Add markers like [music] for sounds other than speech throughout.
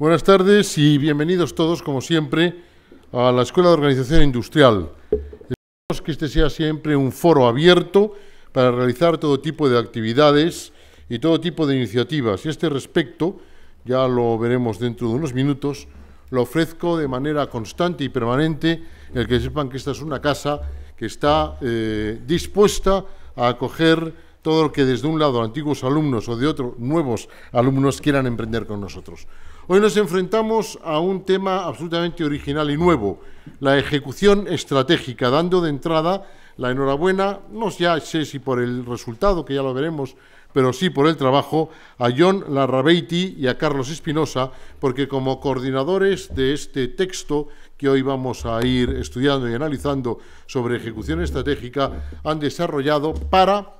Buenas tardes y bienvenidos todos, como siempre, a la Escuela de Organización Industrial. Esperamos que este sea siempre un foro abierto para realizar todo tipo de actividades y todo tipo de iniciativas. Y este respecto, ya lo veremos dentro de unos minutos, lo ofrezco de manera constante y permanente, el que sepan que esta es una casa que está eh, dispuesta a acoger todo lo que desde un lado antiguos alumnos o de otro nuevos alumnos quieran emprender con nosotros. Hoy nos enfrentamos a un tema absolutamente original y nuevo, la ejecución estratégica, dando de entrada la enhorabuena, no sé si por el resultado, que ya lo veremos, pero sí por el trabajo, a John Larrabeiti y a Carlos Espinosa, porque como coordinadores de este texto que hoy vamos a ir estudiando y analizando sobre ejecución estratégica, han desarrollado para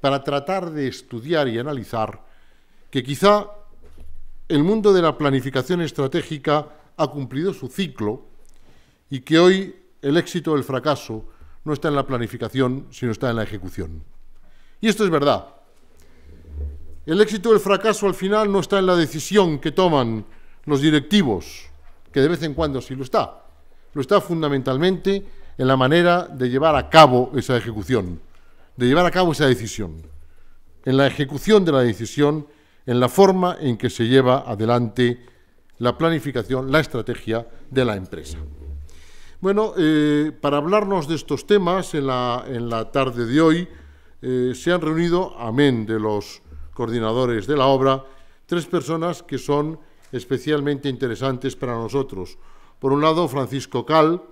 para tratar de estudiar y analizar que quizá el mundo de la planificación estratégica ha cumplido su ciclo y que hoy el éxito o el fracaso no está en la planificación, sino está en la ejecución. Y esto es verdad. El éxito o el fracaso al final no está en la decisión que toman los directivos, que de vez en cuando sí lo está. Lo está fundamentalmente en la manera de llevar a cabo esa ejecución de llevar a cabo esa decisión, en la ejecución de la decisión, en la forma en que se lleva adelante la planificación, la estrategia de la empresa. Bueno, eh, para hablarnos de estos temas en la, tarde de hoy, eh, se han reunido, amén de los coordinadores de la obra, tres personas que son especialmente interesantes para nosotros. Por un lado, Francisco Cal,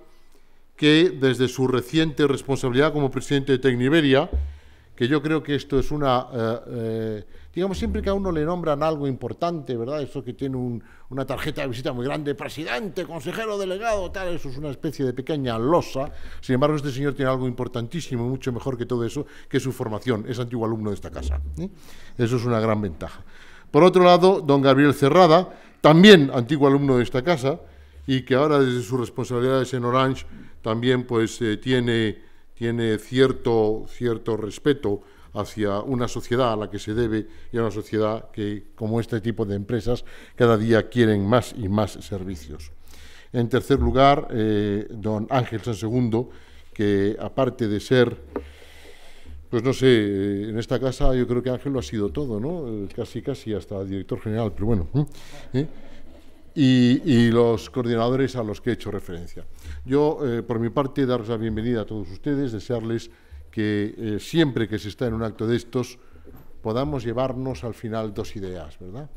que desde su reciente responsabilidad como presidente de Tecniberia, que yo creo que esto es una, eh, eh, digamos, siempre que a uno le nombran algo importante, ¿verdad? Eso que tiene una tarjeta de visita muy grande, presidente, consejero, delegado, tal, eso es una especie de pequeña losa. Sin embargo, este señor tiene algo importantísimo, mucho mejor que todo eso, que su formación, es antiguo alumno de esta casa. ¿eh? Eso es una gran ventaja. Por otro lado, don Gabriel Cerrada, también antiguo alumno de esta casa, y que ahora desde sus responsabilidades en Orange también pues tiene, tiene cierto, cierto respeto hacia una sociedad a la que se debe y a una sociedad que, como este tipo de empresas, cada día quieren más y más servicios. En tercer lugar, eh, don Ángel San Segundo, que aparte de ser, pues no sé, eh, en esta casa yo creo que Ángel lo ha sido todo, ¿no? Casi, casi hasta director general, pero bueno y, los coordinadores a los que he hecho referencia. Yo, eh, por mi parte, daros la bienvenida a todos ustedes, desearles que eh, siempre que se está en un acto de estos podamos llevarnos al final dos ideas, ¿verdad?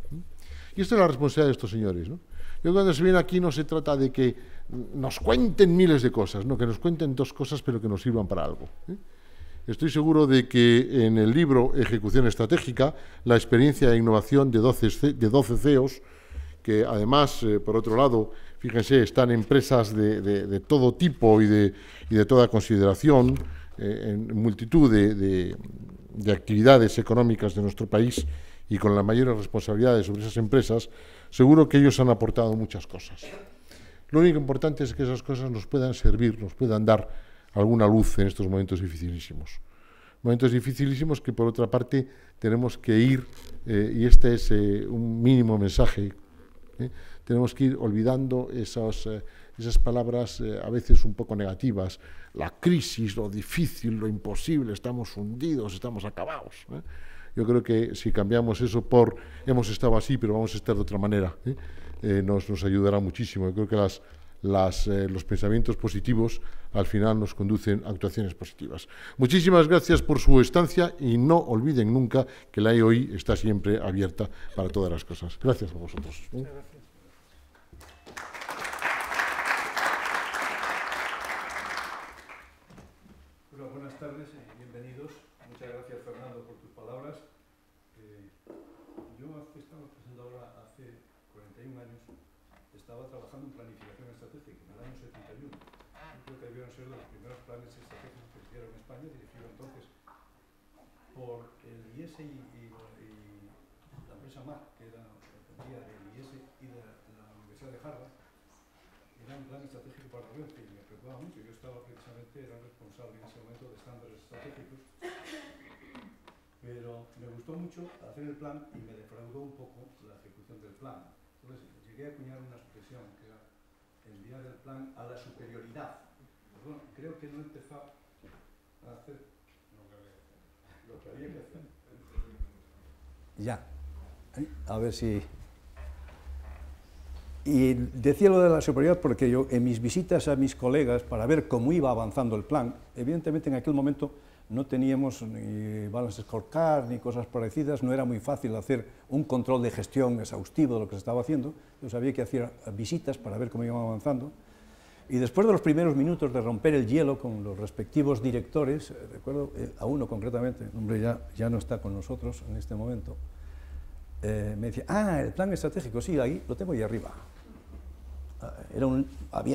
Y esta es la responsabilidad de estos señores, ¿no? Yo cuando se viene aquí no se trata de que nos cuenten miles de cosas, no, que nos cuenten dos cosas pero que nos sirvan para algo. ¿eh? Estoy seguro de que en el libro Ejecución Estratégica, la experiencia e innovación de 12, de 12 CEOs, que además, eh, por otro lado, fíjense, están empresas de, todo tipo y de, toda consideración, eh, en multitud de, actividades económicas de nuestro país y con las mayores responsabilidades sobre esas empresas, seguro que ellos han aportado muchas cosas. Lo único importante es que esas cosas nos puedan servir, nos puedan dar alguna luz en estos momentos dificilísimos. Momentos dificilísimos que, por otra parte, tenemos que ir, eh, y este es un mínimo mensaje ¿eh? Tenemos que ir olvidando esas, eh, esas palabras eh, a veces un poco negativas, la crisis, lo difícil, lo imposible, estamos hundidos, estamos acabados. Yo creo que si cambiamos eso por hemos estado así, pero vamos a estar de otra manera, nos, nos ayudará muchísimo. Yo creo que las, las, los pensamientos positivos al final nos conducen a actuaciones positivas. Muchísimas gracias por su estancia y no olviden nunca que la EOI está siempre abierta para todas las cosas. Gracias a vosotros. Pero me gustó mucho hacer el plan y me defraudó un poco la ejecución del plan. Entonces llegué a acuñar una expresión que era enviar el plan a la superioridad. Pues bueno, creo que no he empezado a hacer lo que había que hacer. Ya. A ver si... Y decía lo de la superioridad porque yo en mis visitas a mis colegas para ver cómo iba avanzando el plan, evidentemente en aquel momento no teníamos ni balance scorecard ni cosas parecidas, no era muy fácil hacer un control de gestión exhaustivo de lo que se estaba haciendo, yo sabía que hacer visitas para ver cómo iban avanzando. Y después de los primeros minutos de romper el hielo con los respectivos directores, eh, recuerdo eh, a uno concretamente, el hombre ya, ya no está con nosotros en este momento, eh, me decía, ah, el plan estratégico, sí, ahí lo tengo ahí arriba. Era un,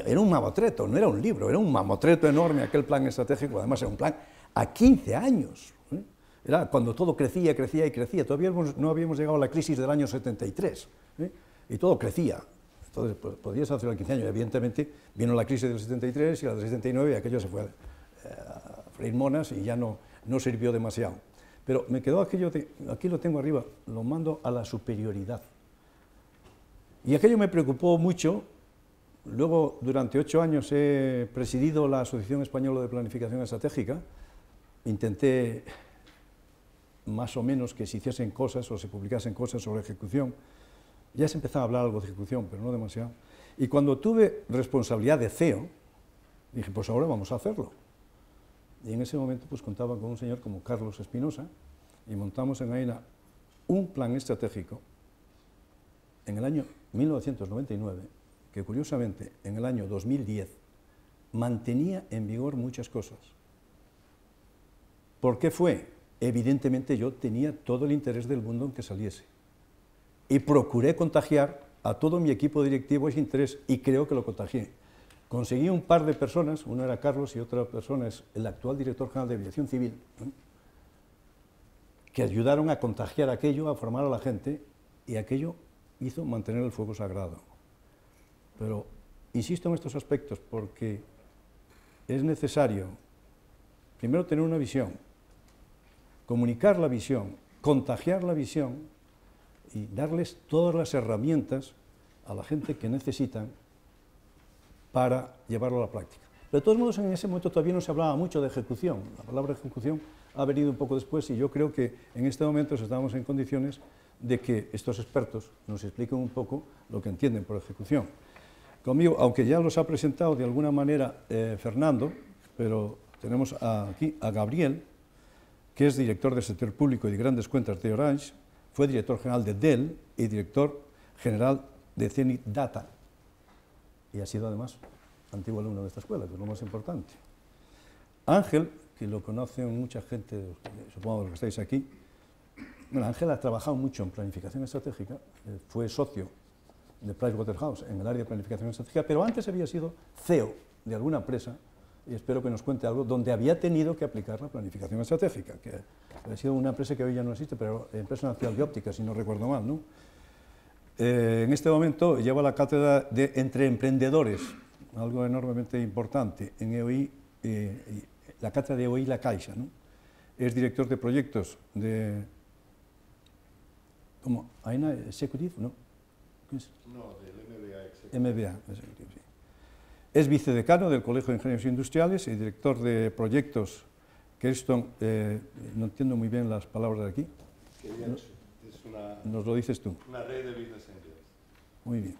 era un mamotreto, no era un libro, era un mamotreto enorme aquel plan estratégico, además era un plan a 15 años. ¿eh? Era cuando todo crecía, crecía y crecía. Todavía no habíamos llegado a la crisis del año 73 ¿eh? y todo crecía. Entonces, pues, podías hacerlo a 15 años. Evidentemente, vino la crisis del 73 y la del 79 y aquello se fue a, a freír monas y ya no, no sirvió demasiado. Pero me quedó aquello de, aquí lo tengo arriba, lo mando a la superioridad. Y aquello me preocupó mucho. Luego, durante ocho años he presidido la Asociación Española de Planificación Estratégica. Intenté más o menos que se hiciesen cosas o se publicasen cosas sobre ejecución. Ya se empezaba a hablar algo de ejecución, pero no demasiado. Y cuando tuve responsabilidad de CEO, dije, pues ahora vamos a hacerlo. Y en ese momento pues contaba con un señor como Carlos Espinosa y montamos en AENA un plan estratégico en el año 1999 que curiosamente en el año 2010 mantenía en vigor muchas cosas. ¿Por qué fue? Evidentemente yo tenía todo el interés del mundo en que saliese y procuré contagiar a todo mi equipo directivo ese interés y creo que lo contagié. Conseguí un par de personas, uno era Carlos y otra persona es el actual director general de Aviación Civil, que ayudaron a contagiar aquello, a formar a la gente, y aquello hizo mantener el fuego sagrado. Pero insisto en estos aspectos porque es necesario, primero, tener una visión, comunicar la visión, contagiar la visión y darles todas las herramientas a la gente que necesitan para llevarlo a la práctica. de todos modos, en ese momento todavía no se hablaba mucho de ejecución. La palabra ejecución ha venido un poco después y yo creo que en este momento estamos en condiciones de que estos expertos nos expliquen un poco lo que entienden por ejecución. Conmigo, aunque ya los ha presentado de alguna manera eh, Fernando, pero tenemos aquí a Gabriel, que es director del sector público y de grandes cuentas de Orange, fue director general de Dell y director general de Zenith Data, y ha sido además antiguo alumno de esta escuela, que es lo más importante. Ángel, que lo conocen mucha gente, supongo que estáis aquí, bueno, Ángel ha trabajado mucho en planificación estratégica, eh, fue socio de Pricewaterhouse en el área de planificación estratégica, pero antes había sido CEO de alguna empresa, y espero que nos cuente algo, donde había tenido que aplicar la planificación estratégica, que ha sido una empresa que hoy ya no existe, pero Empresa Nacional de Óptica, si no recuerdo mal, ¿no? Eh, en este momento lleva la cátedra de Entre Emprendedores, algo enormemente importante en EOI, eh, la cátedra de EOI La Caixa. ¿no? Es director de proyectos de... ¿Cómo? ¿AENA Executive? ¿No? ¿Qué es? No, del MBA Executive. MBA Executive, sí. Es vicedecano del Colegio de Ingenieros Industriales y director de proyectos eh, no entiendo muy bien las palabras de aquí. ¿No? una... Nos lo dices tú. Una red de business angels. Muy bien.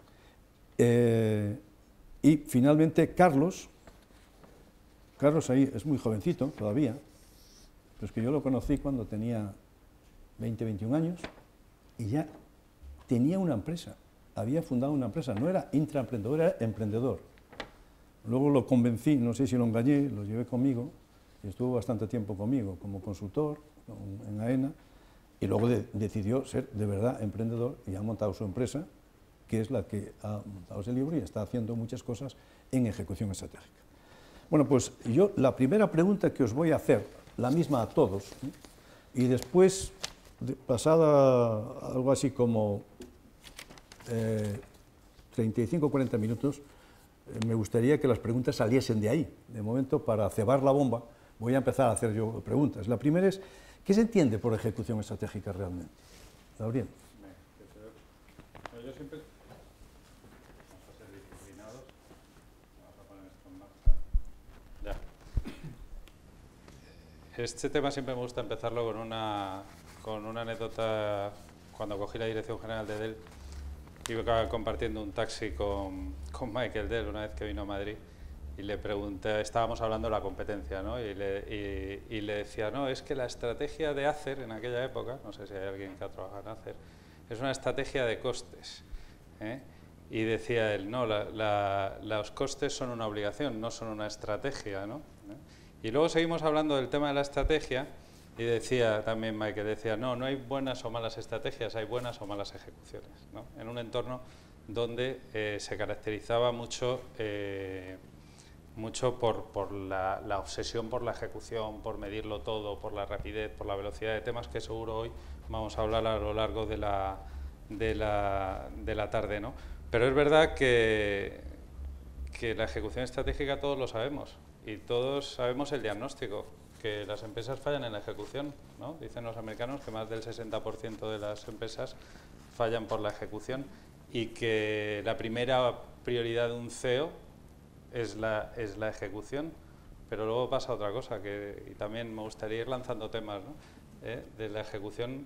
Eh, y finalmente Carlos, Carlos ahí es muy jovencito todavía, pero es que yo lo conocí cuando tenía 20, 21 años y ya tenía una empresa, había fundado una empresa, no era intraemprendedor, era emprendedor. Luego lo convencí, no sé si lo engañé, lo llevé conmigo, y estuvo bastante tiempo conmigo como consultor en AENA, y luego decidió ser de verdad emprendedor y ha montado su empresa, que es la que ha montado ese libro y está haciendo muchas cosas en ejecución estratégica. Bueno, pues yo la primera pregunta que os voy a hacer, la misma a todos, y después, pasada algo así como 35 o 40 minutos, eh, me gustaría que las preguntas saliesen de ahí. De momento, para cebar la bomba, voy a empezar a hacer yo preguntas. La primera es, ¿qué se entiende por ejecución estratégica realmente? Gabriel. Yo siempre Este tema siempre me gusta empezarlo con una, con una anécdota cuando cogí la dirección general de Dell iba compartiendo un taxi con, con Michael Dell una vez que vino a Madrid y le pregunté, estábamos hablando de la competencia, ¿no? Y le, y, le, decía, no, es que la estrategia de Acer en aquella época, no sé si hay alguien que ha trabajado en Acer, es una estrategia de costes. ¿eh? Y decía él, no, los costes son una obligación, no son una estrategia. ¿no? Y luego seguimos hablando del tema de la estrategia y decía también Mike, decía, no, no hay buenas o malas estrategias, hay buenas o malas ejecuciones. ¿no? En un entorno donde eh, se caracterizaba mucho, eh, mucho por, por la, la, obsesión por la ejecución, por medirlo todo, por la rapidez, por la velocidad de temas que seguro hoy vamos a hablar a lo largo de la, de la, de la tarde. ¿no? Pero es verdad que, que la ejecución estratégica todos lo sabemos y todos sabemos el diagnóstico, que las empresas fallan en la ejecución. ¿no? Dicen los americanos que más del 60% de las empresas fallan por la ejecución y que la primera prioridad de un CEO es la, es la ejecución. Pero luego pasa otra cosa, que y también me gustaría ir lanzando temas ¿no? ¿Eh? de la ejecución.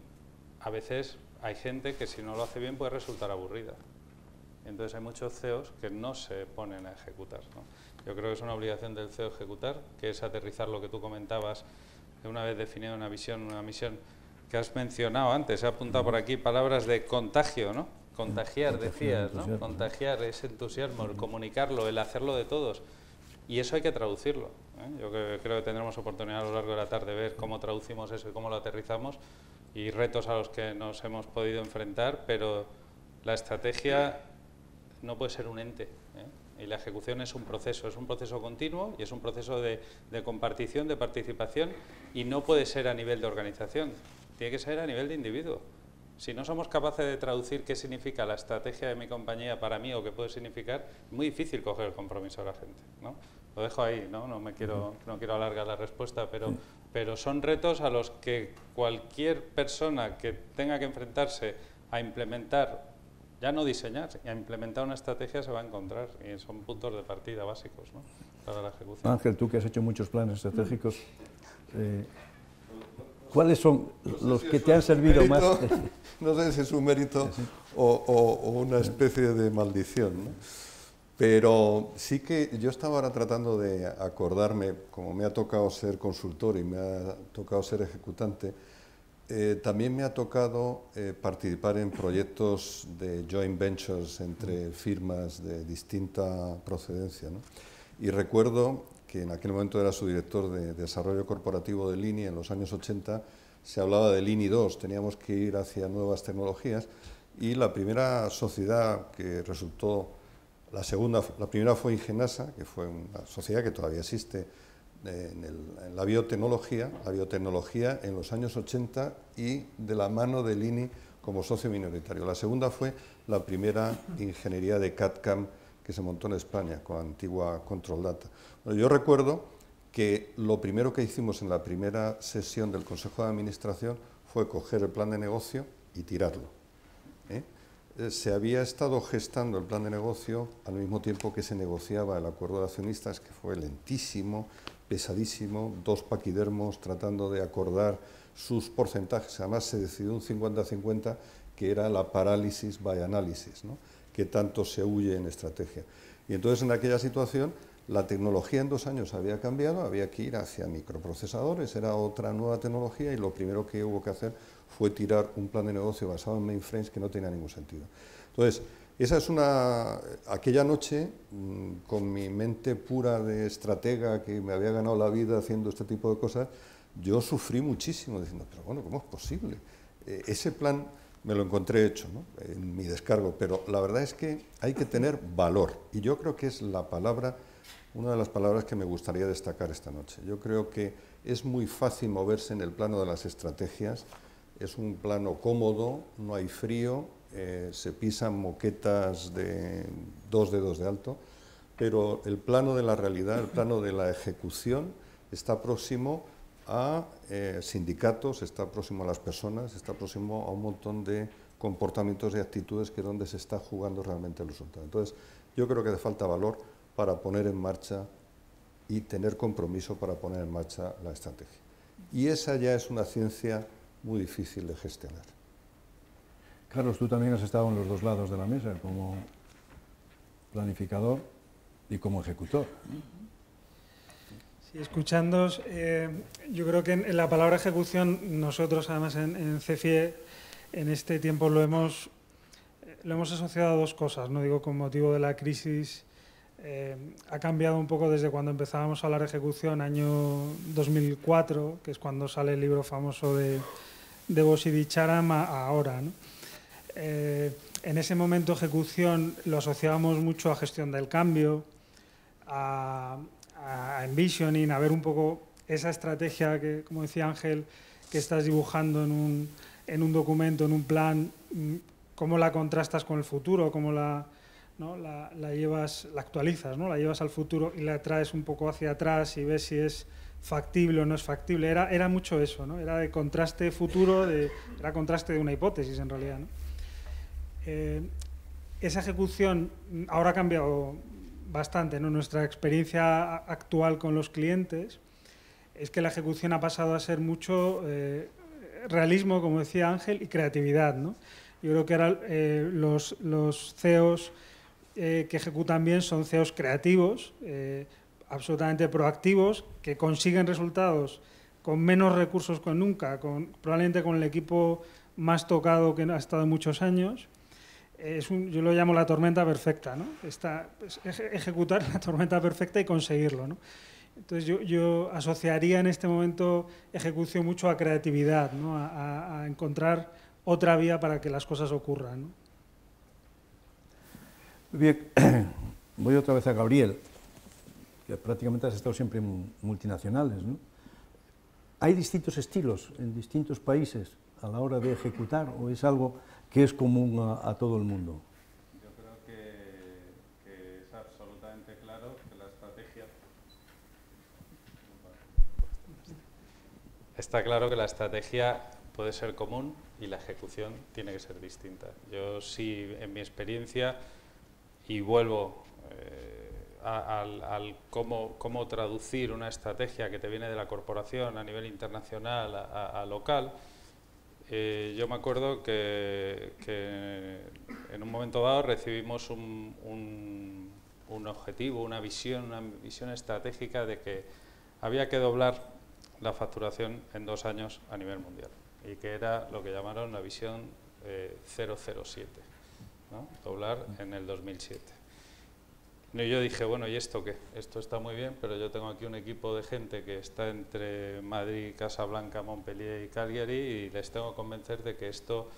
A veces hay gente que si no lo hace bien puede resultar aburrida. Entonces hay muchos CEOs que no se ponen a ejecutar. Yo creo que es una obligación del CEO ejecutar, que es aterrizar lo que tú comentabas, una vez definida una visión, una misión que has mencionado antes, he apuntado por aquí palabras de contagio, ¿no? Contagiar, decías, ¿no? Contagiar ese entusiasmo, el comunicarlo, el hacerlo de todos. Y eso hay que traducirlo. ¿eh? Yo creo que tendremos oportunidad a lo largo de la tarde de ver cómo traducimos eso y cómo lo aterrizamos y retos a los que nos hemos podido enfrentar, pero la estrategia no puede ser un ente. Y la ejecución es un proceso, es un proceso continuo y es un proceso de, compartición, de participación y no puede ser a nivel de organización, tiene que ser a nivel de individuo. Si no somos capaces de traducir qué significa la estrategia de mi compañía para mí o qué puede significar, es muy difícil coger el compromiso de la gente. ¿no? Lo dejo ahí, ¿no? No, me quiero, no quiero alargar la respuesta, pero, pero son retos a los que cualquier persona que tenga que enfrentarse a implementar ya no diseñar, a implementar una estrategia se va a encontrar y son puntos de partida básicos ¿no? para la ejecución. Ángel, tú que has hecho muchos planes estratégicos, eh, ¿cuáles son los que te han servido más? [laughs] no sé si es un mérito o, una especie de maldición, ¿no? pero sí que yo estaba ahora tratando de acordarme, como me ha tocado ser consultor y me ha tocado ser ejecutante, eh, también me ha tocado eh, participar en proyectos de joint ventures entre firmas de distinta procedencia. Y recuerdo que en aquel momento era su director de desarrollo corporativo de Lini, en los años 80 se hablaba de Lini 2, teníamos que ir hacia nuevas tecnologías y la primera sociedad que resultó, la segunda, la primera fue Ingenasa, que fue una sociedad que todavía existe, en, la biotecnología, la biotecnología en los años 80 y de la mano de Lini como socio minoritario. La segunda fue la primera ingeniería de CAD-CAM que se montó en España con antigua Control Data. yo recuerdo que lo primero que hicimos en la primera sesión del Consejo de Administración fue coger el plan de negocio y tirarlo. ¿eh? Eh, se había estado gestando el plan de negocio al mismo tiempo que se negociaba el acuerdo de accionistas, que fue lentísimo, pesadísimo, dos paquidermos tratando de acordar sus porcentajes. Además se decidió un 50-50 que era la parálisis by análisis, que tanto se huye en estrategia. Y entonces en aquella situación la tecnología en dos años había cambiado, había que ir hacia microprocesadores, era otra nueva tecnología y lo primero que hubo que hacer fue tirar un plan de negocio basado en mainframes que no tenía ningún sentido. Entonces, esa es una... Aquella noche, mm, con mi mente pura de estratega que me había ganado la vida haciendo este tipo de cosas, yo sufrí muchísimo diciendo, pero bueno, ¿cómo es posible? Eh, ese plan me lo encontré hecho ¿no? en mi descargo, pero la verdad es que hay que tener valor y yo creo que es la palabra, una de las palabras que me gustaría destacar esta noche. Yo creo que es muy fácil moverse en el plano de las estrategias, es un plano cómodo, no hay frío, eh, se pisan moquetas de dos dedos de alto, pero el plano de la realidad, el plano de la ejecución, está próximo a eh, sindicatos, está próximo a las personas, está próximo a un montón de comportamientos y actitudes que es donde se está jugando realmente el resultado. Entonces, yo creo que hace falta valor para poner en marcha y tener compromiso para poner en marcha la estrategia. Y esa ya es una ciencia muy difícil de gestionar. Carlos, tú también has estado en los dos lados de la mesa, como planificador y como ejecutor. Sí, escuchando, eh, yo creo que en, la palabra ejecución, nosotros además en, en CEFIE en este tiempo lo hemos, lo hemos asociado a dos cosas, no digo con motivo de la crisis, eh, ha cambiado un poco desde cuando empezábamos a hablar de ejecución, año 2004, que es cuando sale el libro famoso de, de Bosidi Charam, a, ahora. ¿no? Eh, en ese momento ejecución lo asociábamos mucho a gestión del cambio, a, envisioning, a ver un poco esa estrategia que, como decía Ángel, que estás dibujando en un, en un documento, en un plan, mm, cómo la contrastas con el futuro, cómo la, llevas, la actualizas, ¿no? la llevas al futuro y la traes un poco hacia atrás y ves si es factible o no es factible. Era, mucho eso, ¿no? era de contraste futuro, era contraste de una hipótesis en realidad. ¿no? Eh, esa ejecución ahora ha cambiado bastante. Nuestra experiencia actual con los clientes es que la ejecución ha pasado a ser mucho eh, realismo, como decía Ángel, y creatividad. Yo creo que ahora eh, los, CEOs eh, que ejecutan bien son CEOs creativos, absolutamente proactivos, que consiguen resultados con menos recursos que nunca, probablemente con el equipo más tocado que ha estado muchos años. Es un, yo lo llamo la tormenta perfecta, ¿no? Está, es ejecutar [laughs] la tormenta perfecta y conseguirlo. ¿no? Entonces yo, yo, asociaría en este momento ejecución mucho a creatividad, ¿no? a encontrar otra vía para que las cosas ocurran. ¿no? Bien, [clears throat] voy otra vez a Gabriel, que prácticamente has estado siempre en multinacionales. ¿no? ¿Hay distintos estilos en distintos países a la hora de ejecutar o es algo que es común a, a todo el mundo? Yo creo que, que, es absolutamente claro que la estrategia... Está claro que la estrategia puede ser común y la ejecución tiene que ser distinta. Yo sí, en mi experiencia, y vuelvo eh, a, al, al cómo, cómo, traducir una estrategia que te viene de la corporación a nivel internacional, a, a local. Eh, yo me acuerdo que, en un momento dado recibimos un, objetivo, una visión, una visión estratégica de que había que doblar la facturación en dos años a nivel mundial y que era lo que llamaron la visión eh, 007. ¿no? doblar en el 2007. Y yo dije, bueno, ¿y esto qué? Esto está muy bien, pero yo tengo aquí un equipo de gente que está entre Madrid, Casablanca, Montpellier y Calgary y les tengo que convencer de que esto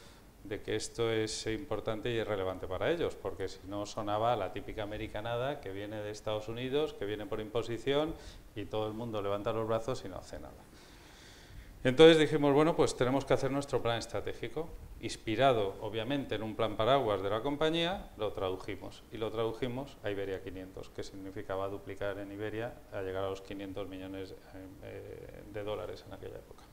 de que esto es importante y es relevante para ellos, porque si no sonaba la típica americanada que viene de Estados Unidos, que viene por imposición y todo el mundo levanta los brazos y no hace nada. Entonces dijimos, bueno, pues tenemos que hacer nuestro plan estratégico, inspirado obviamente en un plan paraguas de la compañía, lo tradujimos y lo tradujimos a Iberia 500, que significaba duplicar en Iberia a llegar a los 500 millones eh, de dólares en aquella época.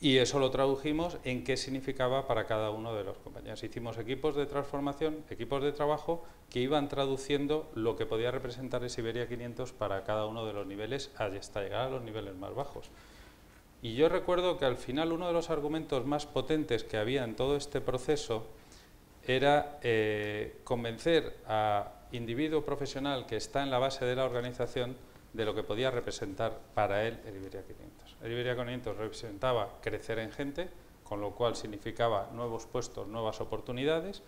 Y eso lo tradujimos en qué significaba para cada uno de las compañías. Hicimos equipos de transformación, equipos de trabajo que iban traduciendo lo que podía representar ese Iberia 500 para cada uno de los niveles hasta llegar a los niveles más bajos. Y yo recuerdo que al final uno de los argumentos más potentes que había en todo este proceso era eh, convencer a individuo profesional que está en la base de la organización de lo que podía representar para él el Iberia 500. El Iberia 500 representaba crecer en gente, con lo cual significaba nuevos puestos, nuevas oportunidades,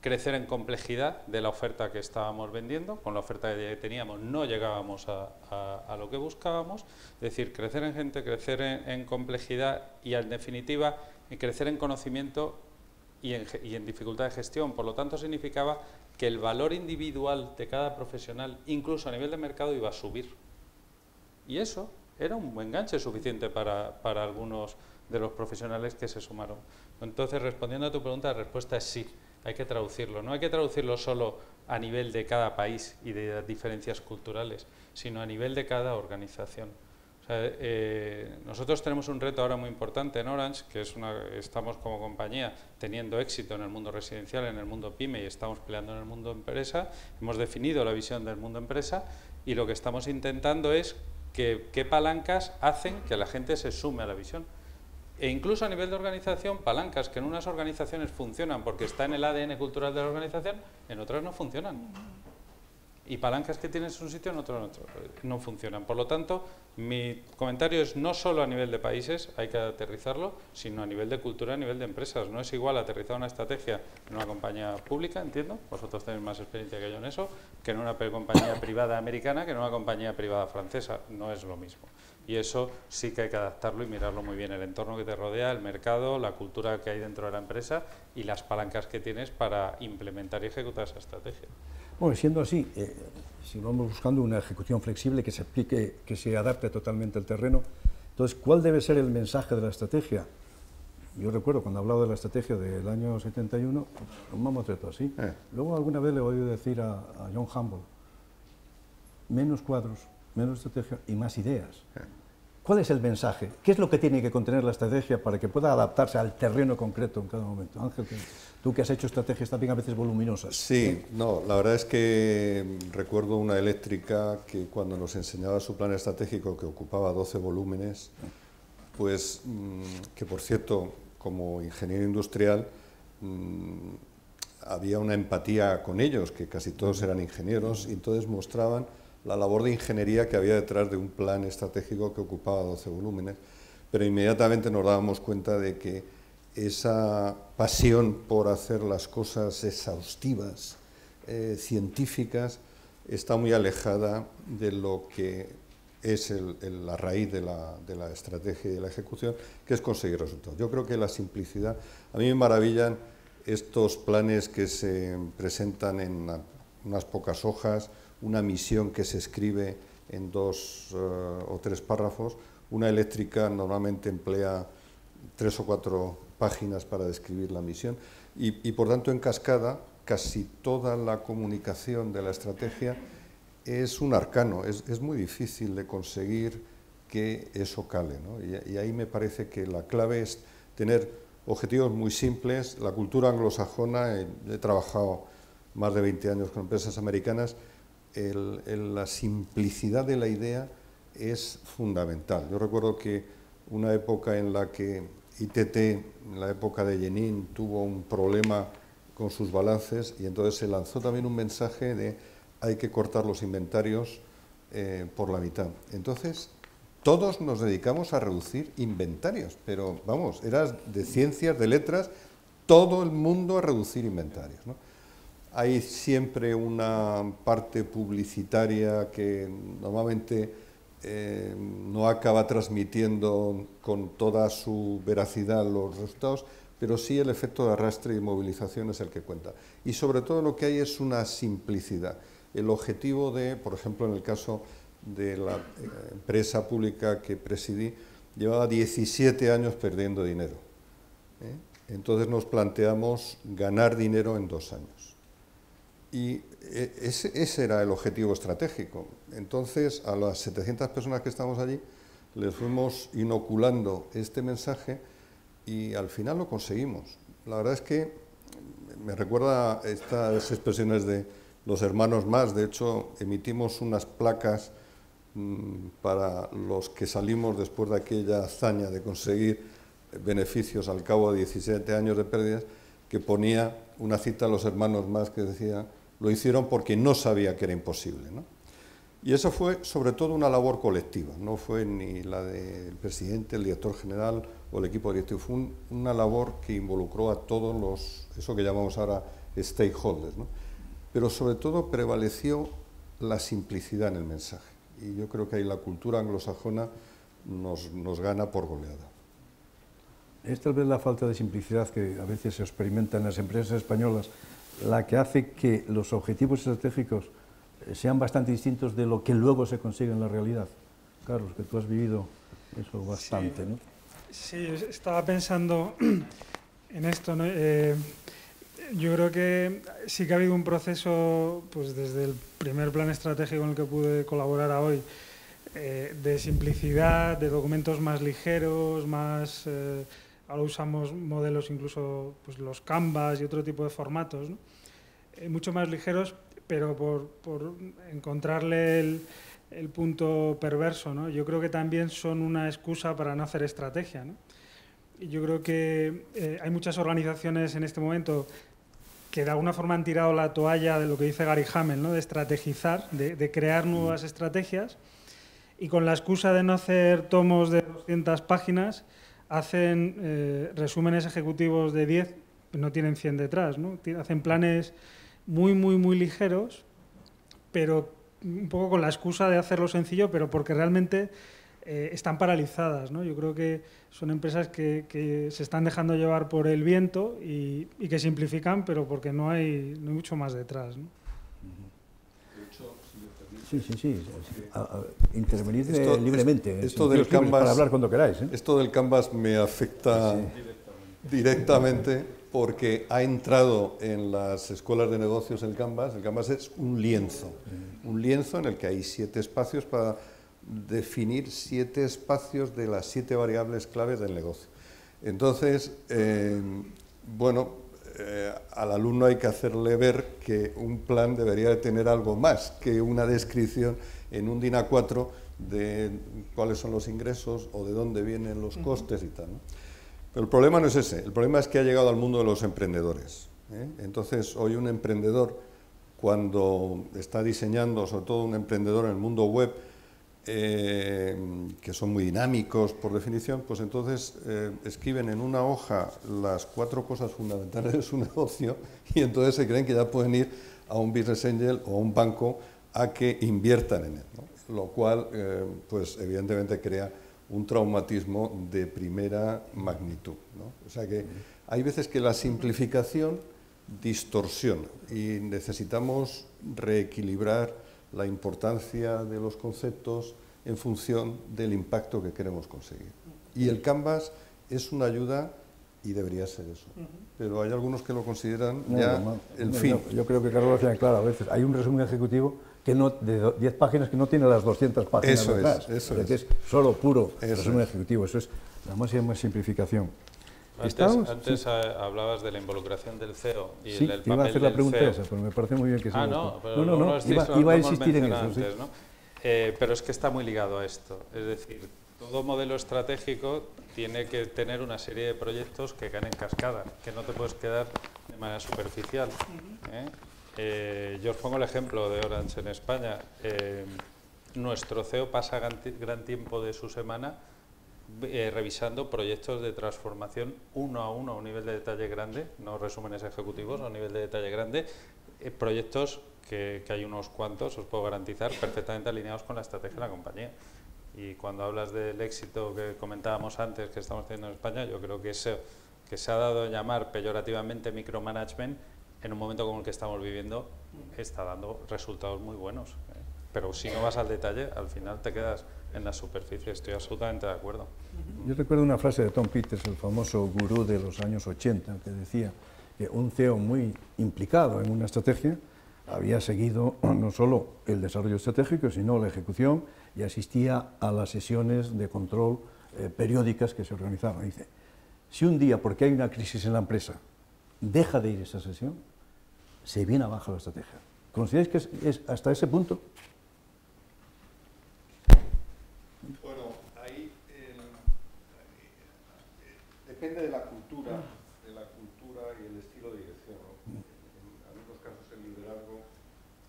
crecer en complejidad de la oferta que estábamos vendiendo, con la oferta que teníamos no llegábamos a, lo que buscábamos, es decir, crecer en gente, crecer en, complejidad y en definitiva crecer en conocimiento y en, dificultad de gestión. Por lo tanto, significaba que el valor individual de cada profesional, incluso a nivel de mercado, iba a subir. Y eso era un enganche suficiente para, para algunos de los profesionales que se sumaron. Entonces, respondiendo a tu pregunta, la respuesta es sí hay que traducirlo. No hay que traducirlo solo a nivel de cada país y de diferencias culturales, sino a nivel de cada organización. Eh, nosotros tenemos un reto ahora muy importante en Orange, que es una, estamos como compañía teniendo éxito en el mundo residencial, en el mundo pyme y estamos peleando en el mundo empresa. Hemos definido la visión del mundo empresa y lo que estamos intentando es qué palancas hacen que la gente se sume a la visión. E incluso a nivel de organización, palancas que en unas organizaciones funcionan porque está en el ADN cultural de la organización, en otras no funcionan y palancas que tienes en un sitio en otro, en otro no funcionan. Por lo tanto, mi comentario es no solo a nivel de países, hay que aterrizarlo, sino a nivel de cultura, a nivel de empresas. No es igual aterrizar una estrategia en una compañía pública, entiendo, vosotros tenéis más experiencia que yo en eso, que en una compañía privada americana, que en una compañía privada francesa. No es lo mismo. Y eso sí que hay que adaptarlo y mirarlo muy bien, el entorno que te rodea, el mercado, la cultura que hay dentro de la empresa y las palancas que tienes para implementar y ejecutar esa estrategia. Bueno, siendo así, eh, si vamos buscando una ejecución flexible que se aplique, que se adapte totalmente al terreno, entonces, ¿cuál debe ser el mensaje de la estrategia? Yo recuerdo cuando hablaba de la estrategia del año 71, un mamotreto así. Eh. Luego alguna vez le he oído decir a, John Humble, menos cuadros, menos estrategia y más ideas. Eh. ¿Cuál es el mensaje? ¿Qué es lo que tiene que contener la estrategia para que pueda adaptarse al terreno concreto en cada momento? Ángel, tú que has hecho estrategias también a veces voluminosas. Sí, no, la verdad es que recuerdo una eléctrica que cuando nos enseñaba su plan estratégico, que ocupaba 12 volúmenes, pues mm, que por cierto, como ingeniero industrial, mm, había una empatía con ellos, que casi todos eran ingenieros, y entonces mostraban la labor de ingeniería que había detrás de un plan estratégico que ocupaba 12 volúmenes, pero inmediatamente nos dábamos cuenta de que esa pasión por hacer las cosas exhaustivas, eh, científicas, está muy alejada de lo que es la raíz de la, de la, estrategia y de la ejecución, que es conseguir resultados. Yo creo que la simplicidad, a mí me maravillan estos planes que se presentan en unas pocas hojas, una misión que se escribe en dos eh, o tres párrafos. Una eléctrica normalmente emplea tres o cuatro páginas para describir la misión y, por tanto en cascada casi toda la comunicación de la estrategia es un arcano, es, muy difícil de conseguir que eso cale. Y, ahí me parece que la clave es tener objetivos muy simples. La cultura anglosajona, he trabajado más de 20 años con empresas americanas, la simplicidad de la idea es fundamental. Yo recuerdo que una época en la que ITT, en la época de Jenin, tuvo un problema con sus balances y entonces se lanzó también un mensaje de hay que cortar los inventarios eh, por la mitad. Entonces, todos nos dedicamos a reducir inventarios, pero vamos, era de ciencias, de letras, todo el mundo a reducir inventarios. Hay siempre una parte publicitaria que normalmente eh, no acaba transmitiendo con toda su veracidad los resultados, pero sí el efecto de arrastre y movilización es el que cuenta. Y sobre todo lo que hay es una simplicidad. El objetivo de, por ejemplo, en el caso de la eh, empresa pública que presidí, llevaba 17 años perdiendo dinero. ¿eh? Entonces nos planteamos ganar dinero en dos años. Y e, ese, era el objetivo estratégico. Entonces, a las 700 personas que estamos allí, les fuimos inoculando este mensaje y al final lo conseguimos. La verdad es que me recuerda estas expresiones de los hermanos más. De hecho, emitimos unas placas mm, para los que salimos después de aquella hazaña de conseguir beneficios al cabo de 17 años de pérdidas, que ponía una cita a los hermanos más que decía lo hicieron porque no sabía que era imposible. Y eso fue sobre todo una labor colectiva, no fue ni la del presidente, el director general o el equipo directivo, fue una labor que involucró a todos los, eso que llamamos ahora stakeholders. Pero sobre todo prevaleció la simplicidad en el mensaje. Y yo creo que ahí la cultura anglosajona nos, nos gana por goleada. Es tal vez la falta de simplicidad que a veces se experimenta en las empresas españolas la que hace que los objetivos estratégicos eh, sean bastante distintos de lo que luego se consigue en la realidad. Carlos, que tú has vivido eso bastante, sí, ¿no? Sí, estaba pensando [clears throat] en esto, ¿no? Eh, yo creo que sí que ha habido un proceso, pues desde el primer plan estratégico en el que pude colaborar a hoy, eh, de simplicidad, de documentos más ligeros, más ahora usamos modelos incluso pues los Canvas y otro tipo de formatos, ¿no? Eh, mucho más ligeros, pero por, por encontrarle el, el punto perverso, ¿no? Yo creo que también son una excusa para no hacer estrategia, ¿no? Y yo creo que eh, hay muchas organizaciones en este momento que de alguna forma han tirado la toalla de lo que dice Gary Hamel, ¿no? de estrategizar, de, crear nuevas estrategias, y con la excusa de no hacer tomos de 200 páginas, hacen eh, resúmenes ejecutivos de 10, no tienen 100 detrás, ¿no? hacen planes muy, muy, muy ligeros, pero un poco con la excusa de hacerlo sencillo, pero porque realmente eh, están paralizadas. ¿no? Yo creo que son empresas que, se están dejando llevar por el viento y, que simplifican, pero porque no hay, no hay mucho más detrás. ¿no? Sí, sí, sí. intervenir libremente. Esto del canvas, para hablar cuando queráis. ¿eh? Esto del Canvas me afecta directamente porque ha entrado en las escuelas de negocios el Canvas. El Canvas es un lienzo, un lienzo en el que hay siete espacios para definir siete espacios de las siete variables claves del negocio. Entonces, eh, bueno, eh, al alumno hay que hacerle ver que un plan debería de tener algo más que una descripción en un DIN A4 de cuáles son los ingresos o de dónde vienen los costes y tal. Pero el problema no es ese, el problema es que ha llegado al mundo de los emprendedores. ¿eh? Entonces, hoy un emprendedor, cuando está diseñando, sobre todo un emprendedor en el mundo web, eh, que son muy dinámicos por definición, pues entonces eh, escriben en una hoja las cuatro cosas fundamentales de su [laughs] negocio y entonces se creen que ya pueden ir a un business angel o a un banco a que inviertan en él, lo cual eh, pues evidentemente crea un traumatismo de primera magnitud. O sea que hay veces que la simplificación distorsiona y necesitamos reequilibrar la importancia de los conceptos en función del impacto que queremos conseguir. Y el Canvas es una ayuda y debería ser eso. Pero hay algunos que lo consideran ya el fin. Yo, creo que Carlos lo claro a veces. Hay un resumen ejecutivo que no, de 10 páginas que no tiene las 200 páginas eso Es, eso es. es solo puro resumen ejecutivo. Eso es la máxima simplificación. Antes, hablabas de la involucración del CEO y sí, el, papel iba a hacer la pregunta esa, pero me parece muy bien que sea. Ah, no, pero no, no, iba, a insistir en eso. ¿no? Eh, pero es que está muy ligado a esto. Es decir, todo modelo estratégico tiene que tener una serie de proyectos que caen en cascada, que no te puedes quedar de manera superficial. ¿eh? Eh, yo os pongo el ejemplo de Orange en España. nuestro CEO pasa gran tiempo de su semana eh, revisando proyectos de transformación uno a uno a un nivel de detalle grande, no resúmenes ejecutivos, a un nivel de detalle grande, eh, proyectos que, hay unos cuantos, os puedo garantizar, perfectamente alineados con la estrategia de la compañía. Y cuando hablas del éxito que comentábamos antes que estamos teniendo en España, yo creo que, ese, que se ha dado a llamar peyorativamente micromanagement, en un momento como el que estamos viviendo, está dando resultados muy buenos. ¿eh? Pero si no vas al detalle, al final te quedas en la superficie, estoy absolutamente de acuerdo. Yo recuerdo una frase de Tom Peters, el famoso gurú de los años 80, que decía que un CEO muy implicado en una estrategia había seguido [clears throat] no solo el desarrollo estratégico, sino la ejecución y asistía a las sesiones de control eh, periódicas que se organizaban. Dice, si un día, porque hay una crisis en la empresa, deja de ir esa sesión, se viene abajo la estrategia. ¿Consideráis que es hasta ese punto? Depende de la cultura, de la cultura y el estilo de dirección. En, algunos casos el liderazgo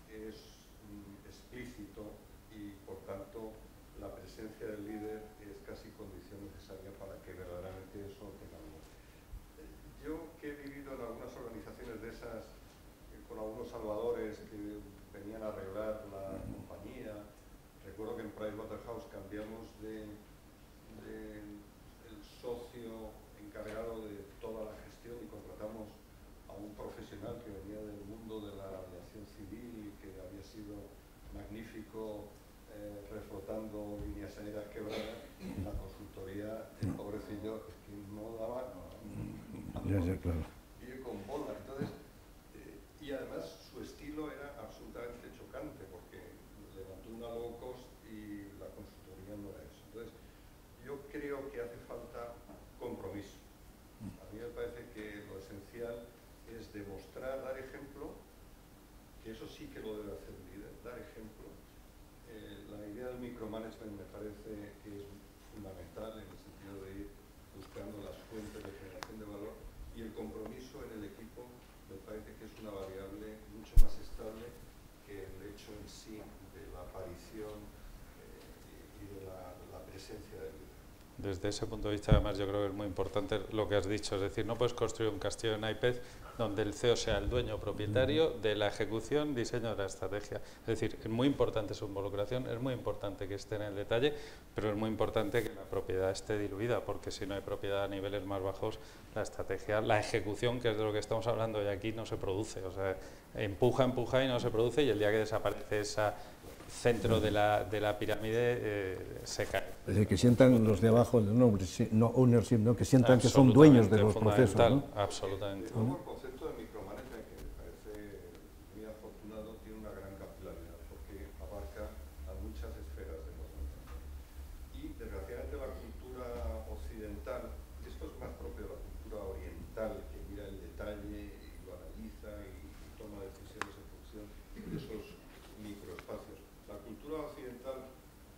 es mm, explícito y por tanto la presencia del líder es casi condición necesaria para que verdaderamente eso tenga lugar. Yo que he vivido en algunas organizaciones de esas, eh, con algunos salvadores que venían a arreglar la compañía, recuerdo que en Pricewaterhouse cambiamos de, de el socio encargado de toda la gestión y contratamos a un profesional que venía del mundo de la aviación civil y que había sido magnífico eh, reflotando líneas aéreas quebradas. La consultoría, el pobrecillo, es que no daba. Ya, claro. Eh, y además su estilo era absolutamente chocante porque levantó una low cost y la consultoría no era eso. Entonces, yo creo que hace falta compromiso parece que lo esencial es demostrar, dar ejemplo, que eso sí que lo debe hacer un líder, dar ejemplo, eh, la idea del micromanagement me parece que es fundamental en el sentido de ir buscando las fuentes de generación de valor y el compromiso en el equipo me parece que es una variable mucho más estable que el hecho en sí de la aparición eh, y de la, la presencia del líder. Desde ese punto de vista, además, yo creo que es muy importante lo que has dicho. Es decir, no puedes construir un castillo en iPad donde el CEO sea el dueño propietario de la ejecución, diseño de la estrategia. Es decir, es muy importante su involucración, es muy importante que esté en el detalle, pero es muy importante que la propiedad esté diluida, porque si no hay propiedad a niveles más bajos, la estrategia, la ejecución, que es de lo que estamos hablando hoy aquí, no se produce. O sea, empuja, empuja y no se produce, y el día que desaparece esa centro de la, de la pirámide eh, se cae. Es decir, que sientan los de abajo, no, no, ownership, ¿no? que sientan que son dueños de los procesos. ¿no? Absolutamente luego el concepto de micromanagement, que me parece muy afortunado, tiene una gran capilaridad porque abarca a muchas esferas de la organización. Y desgraciadamente la cultura occidental, y esto es más propio de la cultura oriental, que mira el detalle y lo analiza y, y toma decisiones en función de esos microespacios. La cultura occidental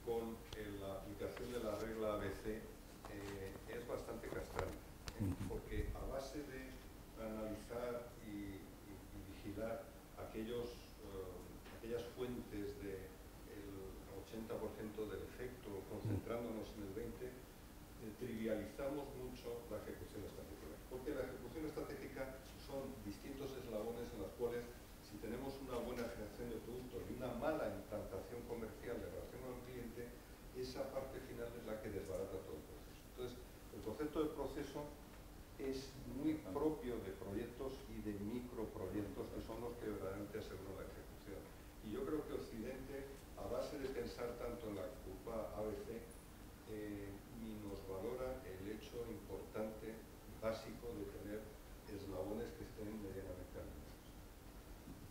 con eh, la aplicación de la regla ABC eh, es bastante castrante, ¿eh? porque a base de analizar y, y- y vigilar aquellos, eh, aquellas fuentes del 80% del efecto, concentrándonos en el 20%, eh, trivializamos mucho la ejecución estratégica. Porque la ejecución estratégica son distintos eslabones en los cuales, si tenemos una buena generación de productos y una mala implantación comercial de relación con el cliente, esa parte final es la que desbarata todo el proceso. Entonces, el concepto de proceso es muy propio de proyectos y de microproyectos que son los que verdaderamente aseguran la ejecución. Y yo creo que Occidente, a base de pensar tanto en la curva ABC, eh, ni nos valora el hecho importante, básico, de tener eslabones que estén medianamente alineados.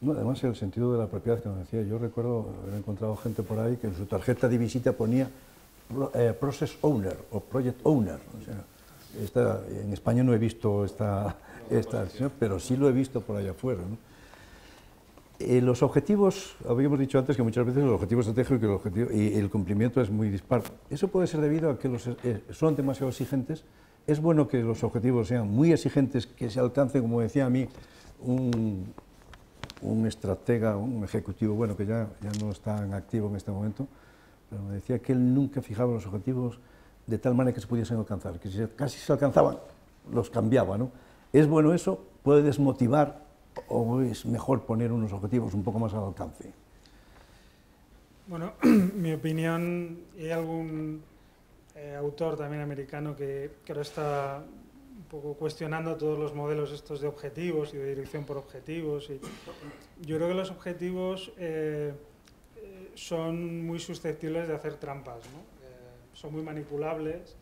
No, además el sentido de la propiedad que nos decía, yo recuerdo haber encontrado gente por ahí que en su tarjeta de visita ponía eh, Process Owner o Project Owner. En España no he visto esta, esta pero sí lo he visto por allá afuera. Eh, los objetivos, habíamos dicho antes que muchas veces el objetivo estratégico y el, objetivo- y el cumplimiento es muy dispar. Eso puede ser debido a que los, eh, son demasiado exigentes. Es bueno que los objetivos sean muy exigentes, que se alcance, como decía a mí, un, un estratega, un ejecutivo, bueno, que ya, ya no está en activo en este momento, pero me decía que él nunca fijaba los objetivos de tal manera que se pudiesen alcanzar, que si casi se alcanzaban, los cambiaba, ¿no? ¿Es bueno eso? ¿Puede desmotivar o es mejor poner unos objetivos un poco más al alcance? Bueno, [clears throat] mi opinión, hay algún eh, autor también americano que, ahora está poco cuestionando todos los modelos estos de objetivos y de dirección por objetivos. Y yo creo que los objetivos eh, son muy susceptibles de hacer trampas, ¿no? Eh, son muy manipulables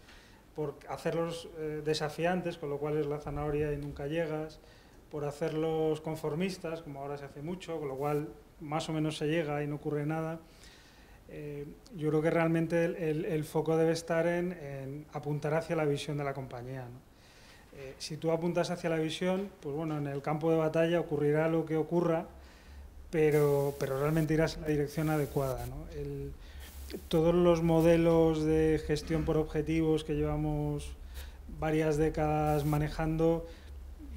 por hacerlos eh, desafiantes, con lo cual es la zanahoria y nunca llegas, por hacerlos conformistas, como ahora se hace mucho, con lo cual más o menos se llega y no ocurre nada. Yo creo que realmente el, foco debe estar en, apuntar hacia la visión de la compañía. Eh, si tú apuntas hacia la visión, pues bueno, en el campo de batalla ocurrirá lo que ocurra, pero, pero realmente irás en la dirección adecuada. ¿no? Todos los modelos de gestión por objetivos que llevamos varias décadas manejando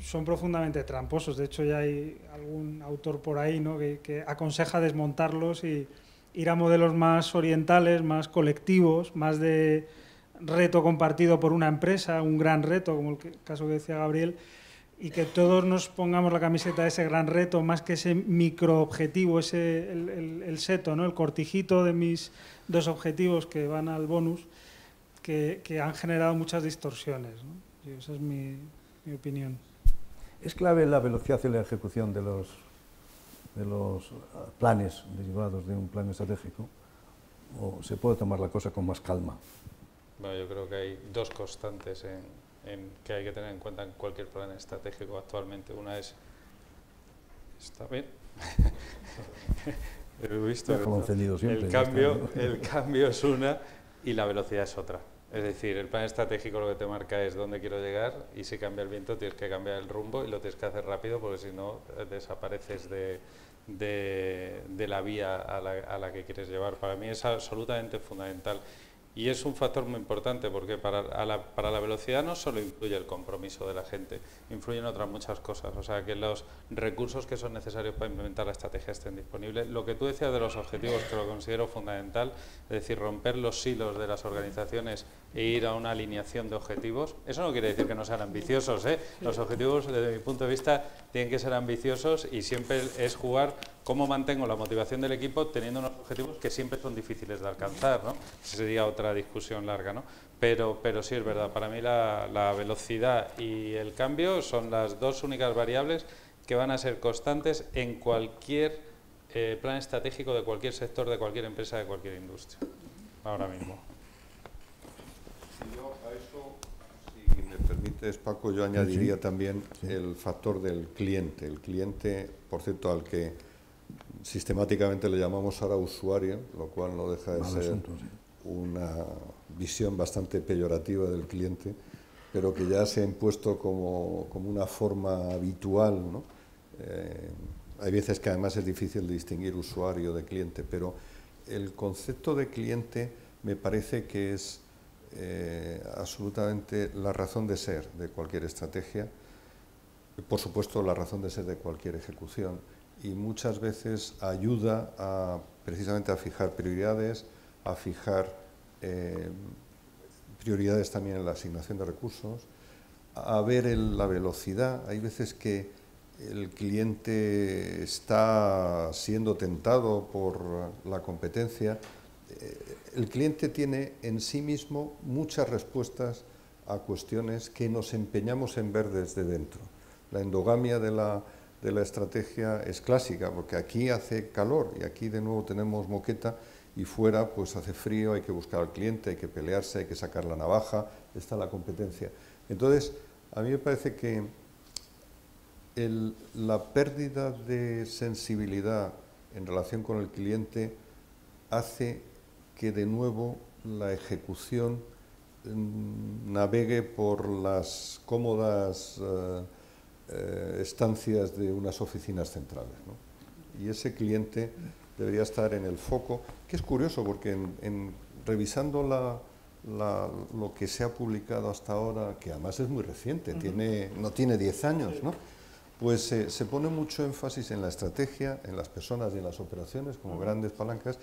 son profundamente tramposos. De hecho, ya hay algún autor por ahí ¿no? que, que aconseja desmontarlos y ir a modelos más orientales, más colectivos, más de reto compartido por una empresa, un gran reto, como el caso que decía Gabriel, y que todos nos pongamos la camiseta de ese gran reto, más que ese microobjetivo, ese, el seto, ¿no? el cortijito de mis dos objetivos que van al bonus, que, que han generado muchas distorsiones. ¿no? Y esa es mi, mi opinión. ¿Es clave la velocidad y la ejecución de los, de los ah, planes derivados de un plan estratégico? ¿O se puede tomar la cosa con más calma? Bueno, yo creo que hay dos constantes en, en que hay que tener en cuenta en cualquier plan estratégico actualmente. Una es, está bien, [laughs] he visto siempre, el cambio, [laughs] el cambio es una y la velocidad es otra. Es decir, el plan estratégico lo que te marca es dónde quiero llegar y si cambia el viento tienes que cambiar el rumbo y lo tienes que hacer rápido porque si no eh, desapareces de, de, la vía a la, a la que quieres llevar. Para mí es absolutamente fundamental. Y es un factor muy importante porque para, la, para la velocidad no solo influye el compromiso de la gente, influyen otras muchas cosas. O sea, que los recursos que son necesarios para implementar la estrategia estén disponibles. Lo que tú decías de los objetivos, que lo considero fundamental, es decir, romper los silos de las organizaciones e ir a una alineación de objetivos. Eso no quiere decir que no sean ambiciosos. ¿eh? Los objetivos, desde mi punto de vista, tienen que ser ambiciosos y siempre es jugar cómo mantengo la motivación del equipo teniendo unos objetivos que siempre son difíciles de alcanzar. ¿no? Sería otra discusión larga. ¿no? Pero, pero sí es verdad, para mí la, la velocidad y el cambio son las dos únicas variables que van a ser constantes en cualquier eh, plan estratégico de cualquier sector, de cualquier empresa, de cualquier industria, ahora mismo. Si me permites, Paco, yo añadiría también el factor del cliente. El cliente, por cierto, al que sistemáticamente le llamamos ahora usuario, lo cual no deja de ser una visión bastante peyorativa del cliente, pero que ya se ha impuesto como, como una forma habitual. ¿no? Eh, hay veces que además es difícil distinguir usuario de cliente, pero el concepto de cliente me parece que es eh, absolutamente la razón de ser de cualquier estrategia, por supuesto la razón de ser de cualquier ejecución y muchas veces ayuda a, precisamente a fijar prioridades, a fijar eh, prioridades también en la asignación de recursos, a ver la velocidad. Hay veces que el cliente está siendo tentado por la competencia eh, el cliente tiene en sí mismo muchas respuestas a cuestiones que nos empeñamos en ver desde dentro. La endogamia de la, de la estrategia es clásica, porque aquí hace calor y aquí de nuevo tenemos moqueta y fuera pues hace frío, hay que buscar al cliente, hay que pelearse, hay que sacar la navaja, está la competencia. Entonces, a mí me parece que la pérdida de sensibilidad en relación con el cliente hace que de nuevo la ejecución mm, navegue por las cómodas eh, eh, estancias de unas oficinas centrales. Y ese cliente debería estar en el foco, que es curioso porque en, revisando lo que se ha publicado hasta ahora, que además es muy reciente, tiene, no tiene 10 años, pues se pone mucho énfasis en la estrategia, en las personas y en las operaciones como grandes palancas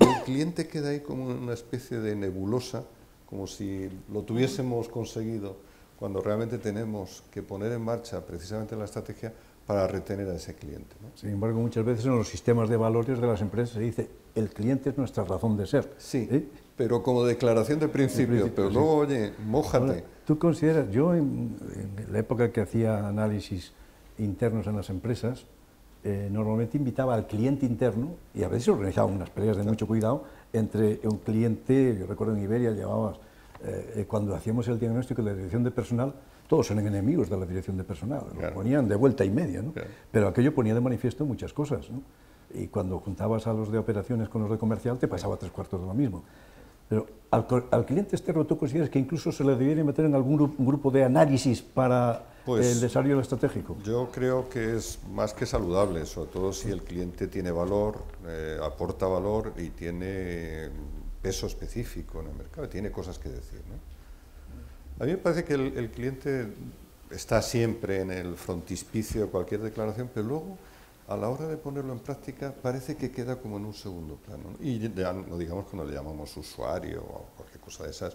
y el cliente queda ahí como una especie de nebulosa, como si lo tuviésemos conseguido, cuando realmente tenemos que poner en marcha precisamente la estrategia para retener a ese cliente. Sin embargo, muchas veces en los sistemas de valores de las empresas se dice el cliente es nuestra razón de ser. Sí, ¿eh? pero como declaración de principio, pero luego, oye, mójate. ¿Tú consideras, yo en, en la época que hacía análisis internos en las empresas, eh, normalmente invitaba al cliente interno, y a veces organizaban unas peleas de mucho cuidado, entre un cliente, yo recuerdo en Iberia llevábamos, eh, eh, cuando hacíamos el diagnóstico de la dirección de personal, todos eran enemigos de la dirección de personal, lo ponían de vuelta y media, ¿no? pero aquello ponía de manifiesto muchas cosas. ¿no? Y cuando juntabas a los de operaciones con los de comercial, te pasaba tres cuartos de lo mismo. Pero al, al cliente externo, ¿tú consideras que incluso se le debería meter en algún grupo de análisis para pues, el desarrollo estratégico? Yo creo que es más que saludable, sobre todo si el cliente tiene valor, eh, aporta valor y tiene peso específico en el mercado, tiene cosas que decir. A mí me parece que el, cliente está siempre en el frontispicio de cualquier declaración, pero luego a la hora de ponerlo en práctica parece que queda como en un segundo plano. Y ya no digamos cuando le llamamos usuario o cualquier cosa de esas,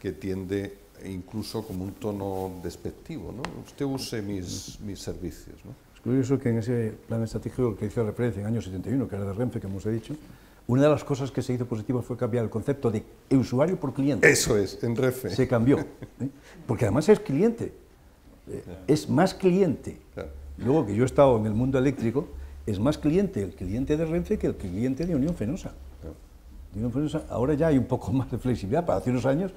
que tiende incluso como un tono despectivo, ¿no? Usted use mis, mis servicios, ¿no? Es curioso que en ese plan estratégico que hizo referencia en el año 71, que era de Renfe, que hemos dicho, una de las cosas que se hizo positiva fue cambiar el concepto de usuario por cliente. Eso es, en Renfe. Se cambió, [laughs] ¿eh? porque además es cliente, eh, es más cliente. Luego que yo he estado en el mundo eléctrico, es más cliente el cliente de Renfe que el cliente de Unión Fenosa. Unión Fenosa ahora ya hay un poco [laughs] más de flexibilidad, para hace unos años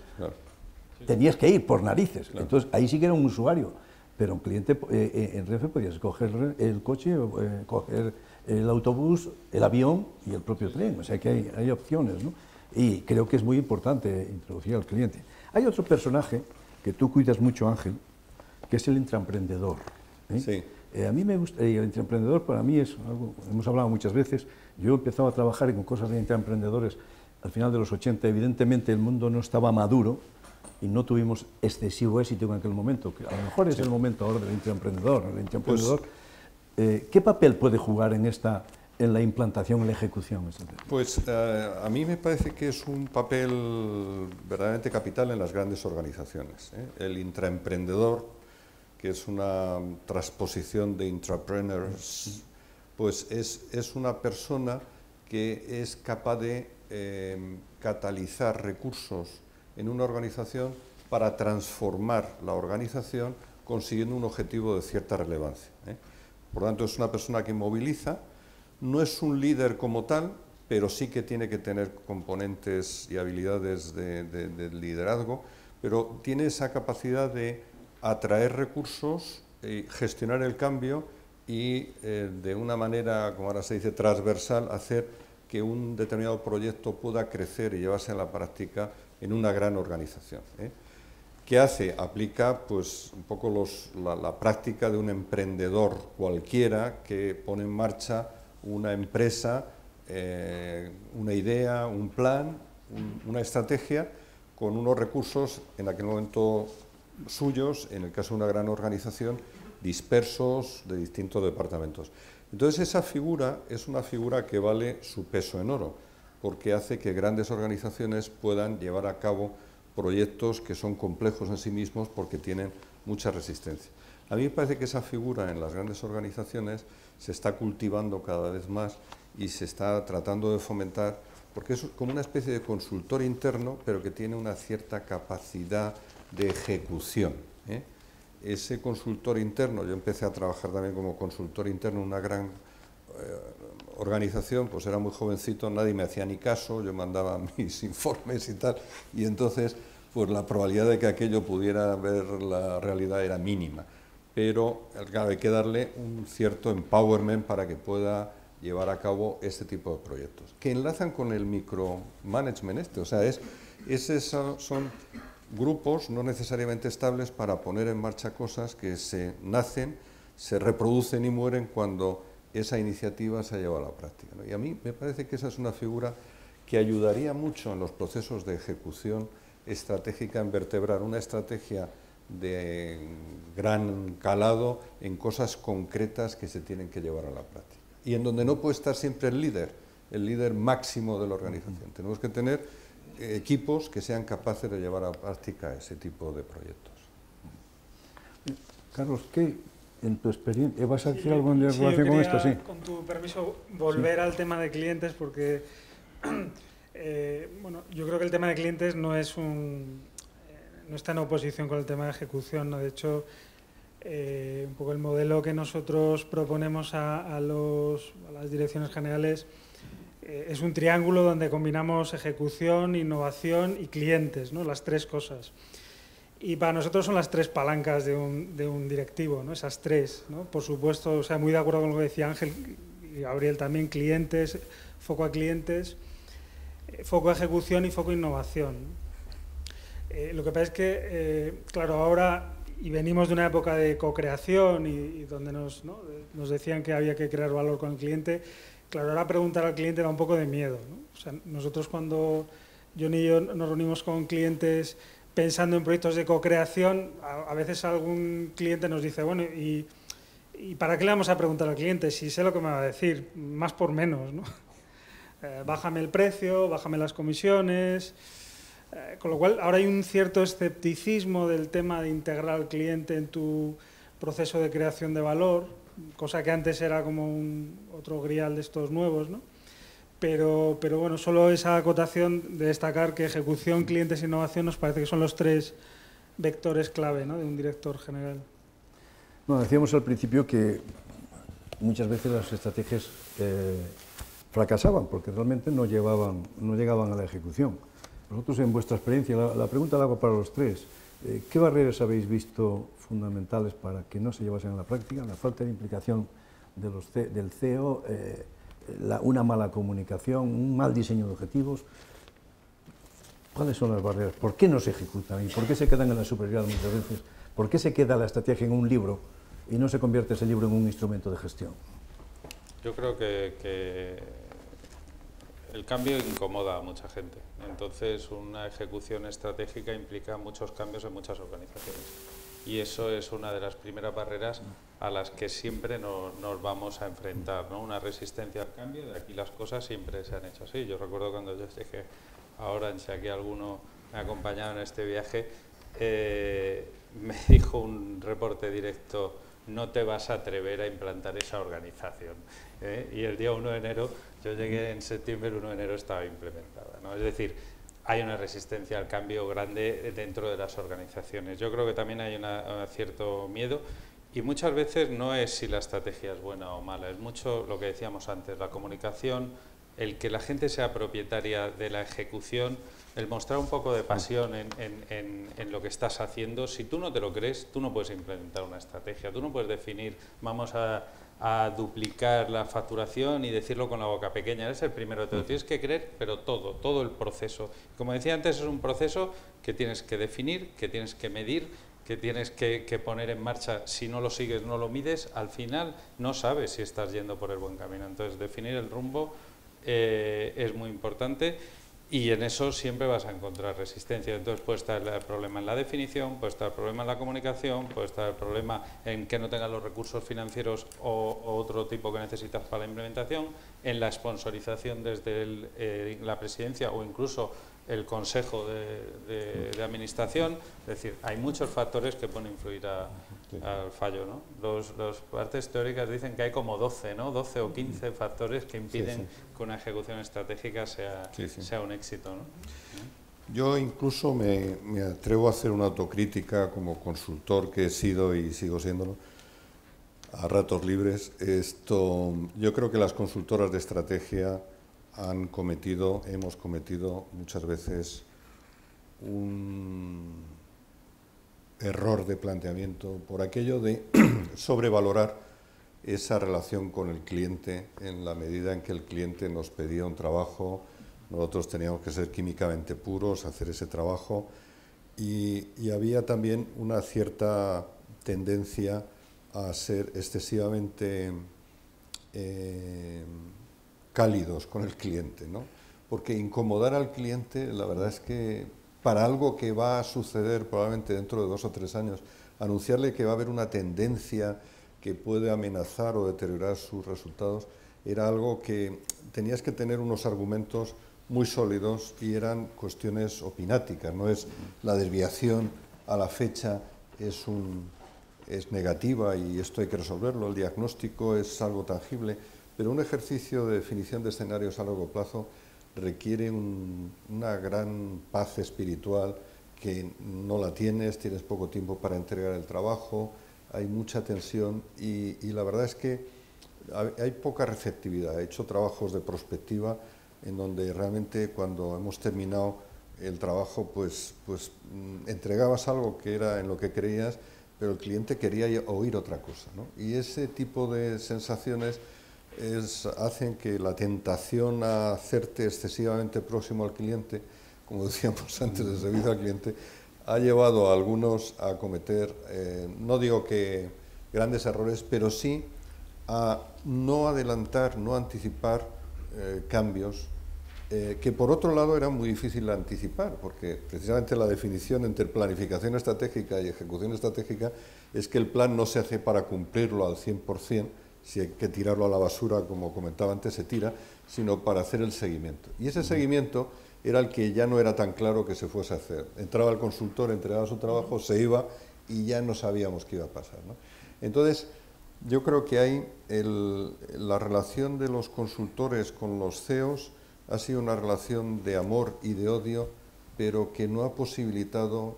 tenías que ir por narices. Entonces ahí sí que era un usuario, pero un cliente eh, eh, en Renfe podías coger el coche, eh, coger el autobús, el avión y el propio tren. O sea que hay, hay opciones, ¿no? Y creo que es muy importante introducir al cliente. Hay otro personaje que tú cuidas mucho, Ángel, que es el intraemprendedor. ¿eh? Sí. Eh, a mí me gusta, y el intraemprendedor para mí es algo, hemos hablado muchas veces, yo he empezado a trabajar con cosas de intraemprendedores al final de los 80, evidentemente el mundo no estaba maduro y no tuvimos excesivo éxito en aquel momento, que a lo mejor es el momento ahora del intraemprendedor. El intraemprendedor eh, ¿Qué papel puede jugar en, esta, en la implantación, en la ejecución? Pues eh, a mí me parece que es un papel verdaderamente capital en las grandes organizaciones. ¿eh? El intraemprendedor, que es una transposición de intrapreneurs, pues es, es una persona que es capaz de catalizar recursos en una organización para transformar la organización consiguiendo un objetivo de cierta relevancia. Por lo tanto, es una persona que moviliza, no es un líder como tal, pero sí que tiene que tener componentes y habilidades de, liderazgo, pero tiene esa capacidad de atraer recursos, y gestionar el cambio y eh, de una manera, como ahora se dice, transversal, hacer que un determinado proyecto pueda crecer y llevarse a la práctica en una gran organización. ¿eh? ¿Qué hace? Aplica pues, un poco la, práctica de un emprendedor cualquiera que pone en marcha una empresa, eh, una idea, un plan, una estrategia con unos recursos en aquel momento suyos, en el caso de una gran organización, dispersos de distintos departamentos. Entonces esa figura es una figura que vale su peso en oro, porque hace que grandes organizaciones puedan llevar a cabo proyectos que son complejos en sí mismos porque tienen mucha resistencia. A mí me parece que esa figura en las grandes organizaciones se está cultivando cada vez más y se está tratando de fomentar, porque es como una especie de consultor interno, pero que tiene una cierta capacidad de ejecución. ¿eh? Ese consultor interno, yo empecé a trabajar también como consultor interno en una gran eh, organización, pues era muy jovencito, nadie me hacía ni caso, yo mandaba [laughs] mis informes y tal, y entonces pues la probabilidad de que aquello pudiera ver la realidad era mínima. Pero claro, hay que darle un cierto empowerment para que pueda llevar a cabo este tipo de proyectos, que enlazan con el micromanagement este, o sea, es, son grupos no necesariamente estables para poner en marcha cosas que se nacen, se reproducen y mueren cuando esa iniciativa se ha llevado a la práctica. Y a mí me parece que esa es una figura que ayudaría mucho en los procesos de ejecución estratégica en vertebrar una estrategia de gran calado en cosas concretas que se tienen que llevar a la práctica. Y en donde no puede estar siempre el líder, el líder máximo de la organización. Tenemos que tener equipos que sean capaces de llevar a la práctica ese tipo de proyectos. Carlos, ¿qué, en tu experiencia, ¿vas a decir algo en relación con esto? Sí. Con tu permiso, volver al tema de clientes porque, [clears throat] eh, bueno, yo creo que el tema de clientes no es un, eh, no está en oposición con el tema de ejecución, ¿no? De hecho, eh, un poco el modelo que nosotros proponemos a, los, a las direcciones generales es un triángulo donde combinamos ejecución, innovación y clientes, ¿no? Las tres cosas. Y para nosotros son las tres palancas de un, de un directivo, ¿no? esas tres. ¿no? Por supuesto, o sea, muy de acuerdo con lo que decía Ángel y Gabriel también, clientes, foco a clientes, foco a ejecución y foco a innovación. Eh, lo que pasa es que, eh, claro, ahora, y venimos de una época de co-creación y, donde nos, ¿no? nos decían que había que crear valor con el cliente, claro, ahora preguntar al cliente da un poco de miedo. O sea, nosotros cuando Johnny y yo nos reunimos con clientes pensando en proyectos de co-creación, a, veces algún cliente nos dice, bueno, ¿y, para qué le vamos a preguntar al cliente? Si sé lo que me va a decir, más por menos, ¿no? Eh, bájame el precio, bájame las comisiones, eh, con lo cual ahora hay un cierto escepticismo del tema de integrar al cliente en tu proceso de creación de valor, cosa que antes era como un, otro grial de estos nuevos, ¿no? pero, pero bueno, solo esa acotación de destacar que ejecución, clientes e innovación nos parece que son los tres vectores clave ¿no? de un director general. Bueno, decíamos al principio que muchas veces las estrategias eh, fracasaban porque realmente no, llevaban, no llegaban a la ejecución. Vosotros, en vuestra experiencia, la, pregunta la hago para los tres. Eh, ¿Qué barreras habéis visto fundamentales para que no se llevasen a la práctica? La falta de implicación de los del CEO, una mala comunicación, un mal diseño de objetivos. ¿Cuáles son las barreras? ¿Por qué no se ejecutan? ¿Y por qué se quedan en la superioridad muchas veces? ¿Por qué se queda la estrategia en un libro y no se convierte ese libro en un instrumento de gestión? Yo creo que, que el cambio incomoda a mucha gente. Entonces, una ejecución estratégica implica muchos cambios en muchas organizaciones. Y eso es una de las primeras barreras a las que siempre nos, nos vamos a enfrentar, ¿no? Una resistencia al cambio, de aquí las cosas siempre se han hecho así. Yo recuerdo cuando yo dije, ahora, si aquí alguno me ha acompañado en este viaje, eh, me [laughs] dijo un reporte directo, no te vas a atrever a implantar esa organización. ¿eh? Y el día 1 de enero, yo llegué en septiembre, el 1 de enero estaba implementada. ¿no? Es decir, hay una resistencia al cambio grande dentro de las organizaciones. Yo creo que también hay un cierto miedo y muchas veces no es si la estrategia es buena o mala, es mucho lo que decíamos antes, la comunicación, el que la gente sea propietaria de la ejecución, el mostrar un poco de pasión en, en, en, en, lo que estás haciendo. Si tú no te lo crees, tú no puedes implementar una estrategia, tú no puedes definir, vamos a, a duplicar la facturación y decirlo con la boca pequeña. Eres el primero, te lo tienes que creer, pero todo, todo el proceso. Como decía antes, es un proceso que tienes que definir, que tienes que medir, que tienes que, que, poner en marcha, si no lo sigues, no lo mides, al final no sabes si estás yendo por el buen camino. Entonces, definir el rumbo eh, es muy importante y en eso siempre vas a encontrar resistencia. Entonces puede estar el problema en la definición, puede estar el problema en la comunicación, puede estar el problema en que no tengas los recursos financieros o, otro tipo que necesitas para la implementación, en la sponsorización desde el, eh, la presidencia o incluso el consejo de, de, de, administración. Es decir, hay muchos factores que pueden influir a, sí. al fallo. ¿no? Los, los, partes teóricas dicen que hay como 12, ¿no? 12 o 15 factores que impiden sí, sí. que una ejecución estratégica sea, sea un éxito. ¿no? Yo incluso me, me, atrevo a hacer una autocrítica como consultor que he sido y sigo siéndolo a ratos libres. Esto, yo creo que las consultoras de estrategia han cometido, hemos cometido muchas veces un error de planteamiento por aquello de [clears throat] sobrevalorar esa relación con el cliente en la medida en que el cliente nos pedía un trabajo, nosotros teníamos que ser químicamente puros, hacer ese trabajo y, y había también una cierta tendencia a ser excesivamente eh, cálidos con el cliente, ¿no? Porque incomodar al cliente, la verdad es que para algo que va a suceder probablemente dentro de dos o tres años, anunciarle que va a haber una tendencia que puede amenazar o deteriorar sus resultados, era algo que tenías que tener unos argumentos muy sólidos y eran cuestiones opináticas, no es la desviación a la fecha es, un, es negativa y esto hay que resolverlo, el diagnóstico es algo tangible, pero un ejercicio de definición de escenarios a largo plazo requiere un, una gran paz espiritual que no la tienes, tienes poco tiempo para entregar el trabajo, hay mucha tensión y, la verdad es que hay poca receptividad. He hecho trabajos de prospectiva en donde realmente cuando hemos terminado el trabajo, pues, pues mm, entregabas algo que era en lo que creías, pero el cliente quería oír otra cosa. Y ese tipo de sensaciones es, hacen que la tentación a hacerte excesivamente próximo al cliente, como [laughs] decíamos antes, de servicio al cliente, ha llevado a algunos a cometer, eh, no digo que grandes errores, pero sí a no adelantar, no anticipar eh, cambios eh, que por otro lado era muy difícil anticipar, porque precisamente la definición entre planificación estratégica y ejecución estratégica es que el plan no se hace para cumplirlo al 100%, si hay que tirarlo a la basura, como comentaba antes, se tira, sino para hacer el seguimiento. Y ese seguimiento era el que ya no era tan claro que se fuese a hacer. Entraba el consultor, entregaba su trabajo, se iba y ya no sabíamos qué iba a pasar. ¿no? Entonces, yo creo que hay el, la relación de los consultores con los CEOs ha sido una relación de amor y de odio, pero que no ha posibilitado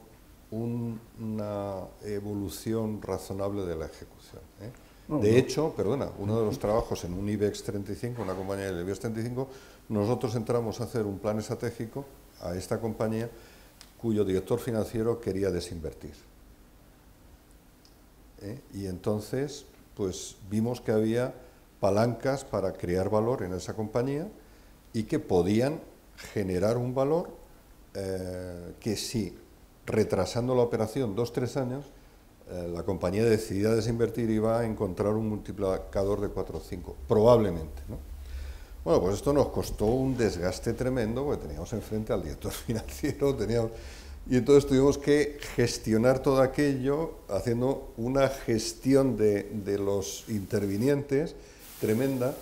un, una evolución razonable de la ejecución. ¿eh? De hecho, perdona, uno de los trabajos en un IBEX 35, una compañía del IBEX 35, nosotros entramos a hacer un plan estratégico a esta compañía cuyo director financiero quería desinvertir. ¿Eh? Y entonces, pues vimos que había palancas para crear valor en esa compañía y que podían generar un valor eh, que si retrasando la operación dos, tres años, la compañía decidía desinvertir iba a encontrar un multiplicador de 4 o 5, probablemente. ¿no? Bueno, pues esto nos costó un desgaste tremendo, porque teníamos enfrente al director [laughs] financiero, teníamos... Y entonces tuvimos que gestionar todo aquello haciendo una gestión de, de los intervinientes tremenda.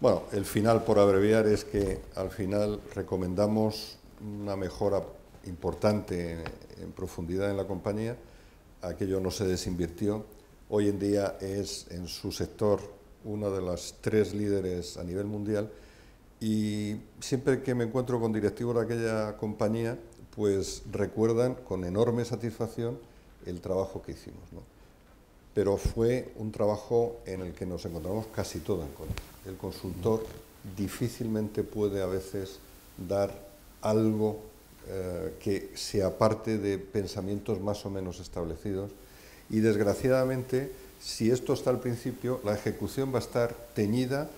Bueno, el final, por abreviar, es que al final recomendamos una mejora importante en profundidad en la compañía. Aquello no se desinvirtió. Hoy en día es en su sector una de las tres líderes a nivel mundial y siempre que me encuentro con directivos de aquella compañía, pues recuerdan con enorme satisfacción el trabajo que hicimos. ¿no? Pero fue un trabajo en el que nos encontramos casi todo en contra. El consultor difícilmente puede a veces dar algo eh, que se aparte de pensamientos más o menos establecidos y desgraciadamente si esto está al principio la ejecución va a estar teñida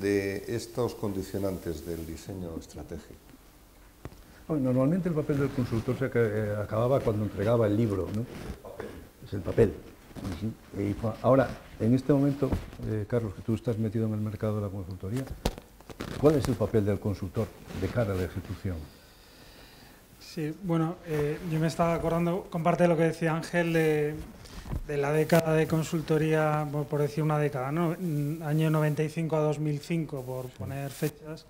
de estos condicionantes del diseño estratégico. Normalmente el papel del consultor se eh, acababa cuando entregaba el libro, ¿no? Es el papel. Ahora, en este momento, eh, Carlos, que tú estás metido en el mercado de la consultoría, ¿cuál es el papel del consultor de cara a la ejecución? Sí, bueno, eh, yo me estaba acordando, comparte lo que decía Ángel, de, de la década de consultoría, por, por, decir una década, ¿no? año 95 a 2005, por poner fechas,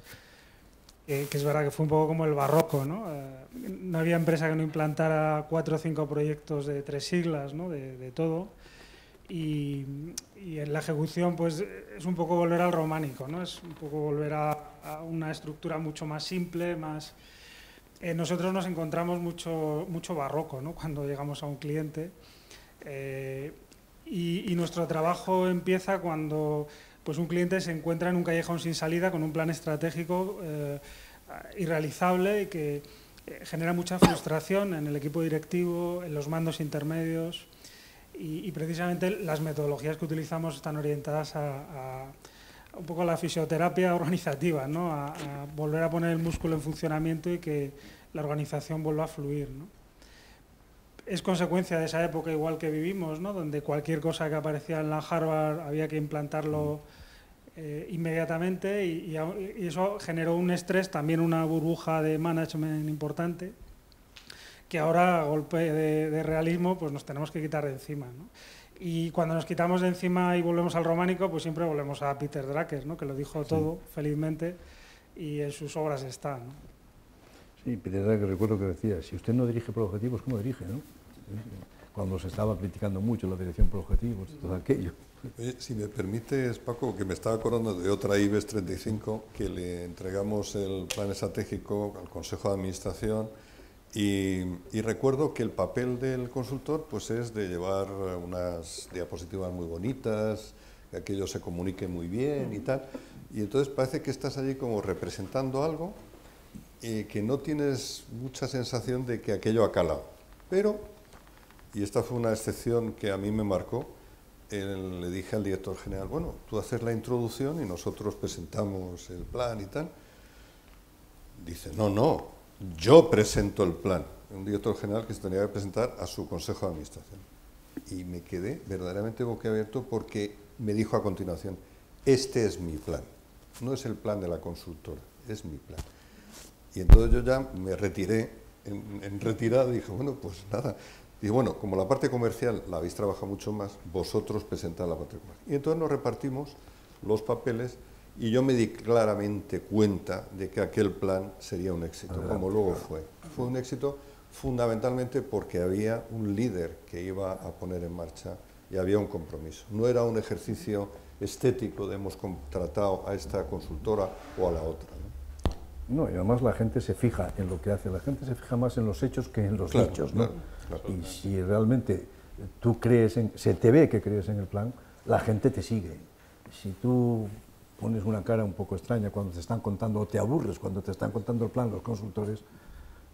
eh, que es verdad que fue un poco como el barroco. ¿no? Eh, no había empresa que no implantara cuatro o cinco proyectos de tres siglas, ¿no? de, de todo. Y, y, en la ejecución pues es un poco volver al románico, ¿no? es un poco volver a, a una estructura mucho más simple, más... Eh, nosotros nos encontramos mucho, mucho barroco ¿no? cuando llegamos a un cliente. Eh, y, nuestro trabajo empieza cuando pues, un cliente se encuentra en un callejón sin salida con un plan estratégico eh, irrealizable y que genera mucha frustración en el equipo directivo, en los mandos intermedios y, precisamente las metodologías que utilizamos están orientadas a un poco la fisioterapia organizativa, ¿no? a, volver a poner el músculo en funcionamiento y que la organización vuelva a fluir. es consecuencia de esa época igual que vivimos, ¿no? donde cualquier cosa que aparecía en la Harvard había que implantarlo eh, inmediatamente y, eso generó un estrés, también una burbuja de management importante que ahora a golpe de, de realismo pues nos tenemos que quitar de encima. ¿no? Y cuando nos quitamos de encima y volvemos al románico, pues siempre volvemos a Peter Drucker, ¿no? que lo dijo todo, sí. felizmente, y en sus obras está. ¿no? Sí, Peter Drucker recuerdo que decía, si usted no dirige por objetivos, ¿cómo dirige? No? cuando se estaba criticando mucho la dirección por objetivos, todo aquello. Oye, si me permites, Paco, que me estaba acordando de otra IBEX 35 que le entregamos el plan estratégico al Consejo de Administración y, y, recuerdo que el papel del consultor pues es de llevar unas diapositivas muy bonitas, que aquello se comunique muy bien y tal. Y entonces parece que estás allí como representando algo y que no tienes mucha sensación de que aquello ha calado. Pero y esta fue una excepción que a mí me marcó, el, le dije al director general, bueno, tú haces la introducción y nosotros presentamos el plan y tal. Dice, no, no, yo presento el plan. Un director general que se tenía que presentar a su consejo de administración. Y me quedé verdaderamente boquiabierto porque me dijo a continuación, este es mi plan, no es el plan de la consultora, es mi plan. Y entonces yo ya me retiré, en, retirada dije, bueno, pues nada, y bueno, como la parte comercial la habéis trabajado mucho más, vosotros presentad la parte comercial. Y entonces nos repartimos los papeles y yo me di claramente cuenta de que aquel plan sería un éxito, Adelante, como luego claro. fue. Fue un éxito fundamentalmente porque había un líder que iba a poner en marcha y había un compromiso. No era un ejercicio estético de hemos contratado a esta consultora o a la otra. ¿no? No, y además la gente se fija en lo que hace, la gente se fija más en los hechos que en los claro, dichos. ¿no? Claro. Y si realmente tú crees en, se te ve que crees en el plan, la gente te sigue. Si tú pones una cara un poco extraña cuando te están contando, o te aburres cuando te están contando el plan los consultores,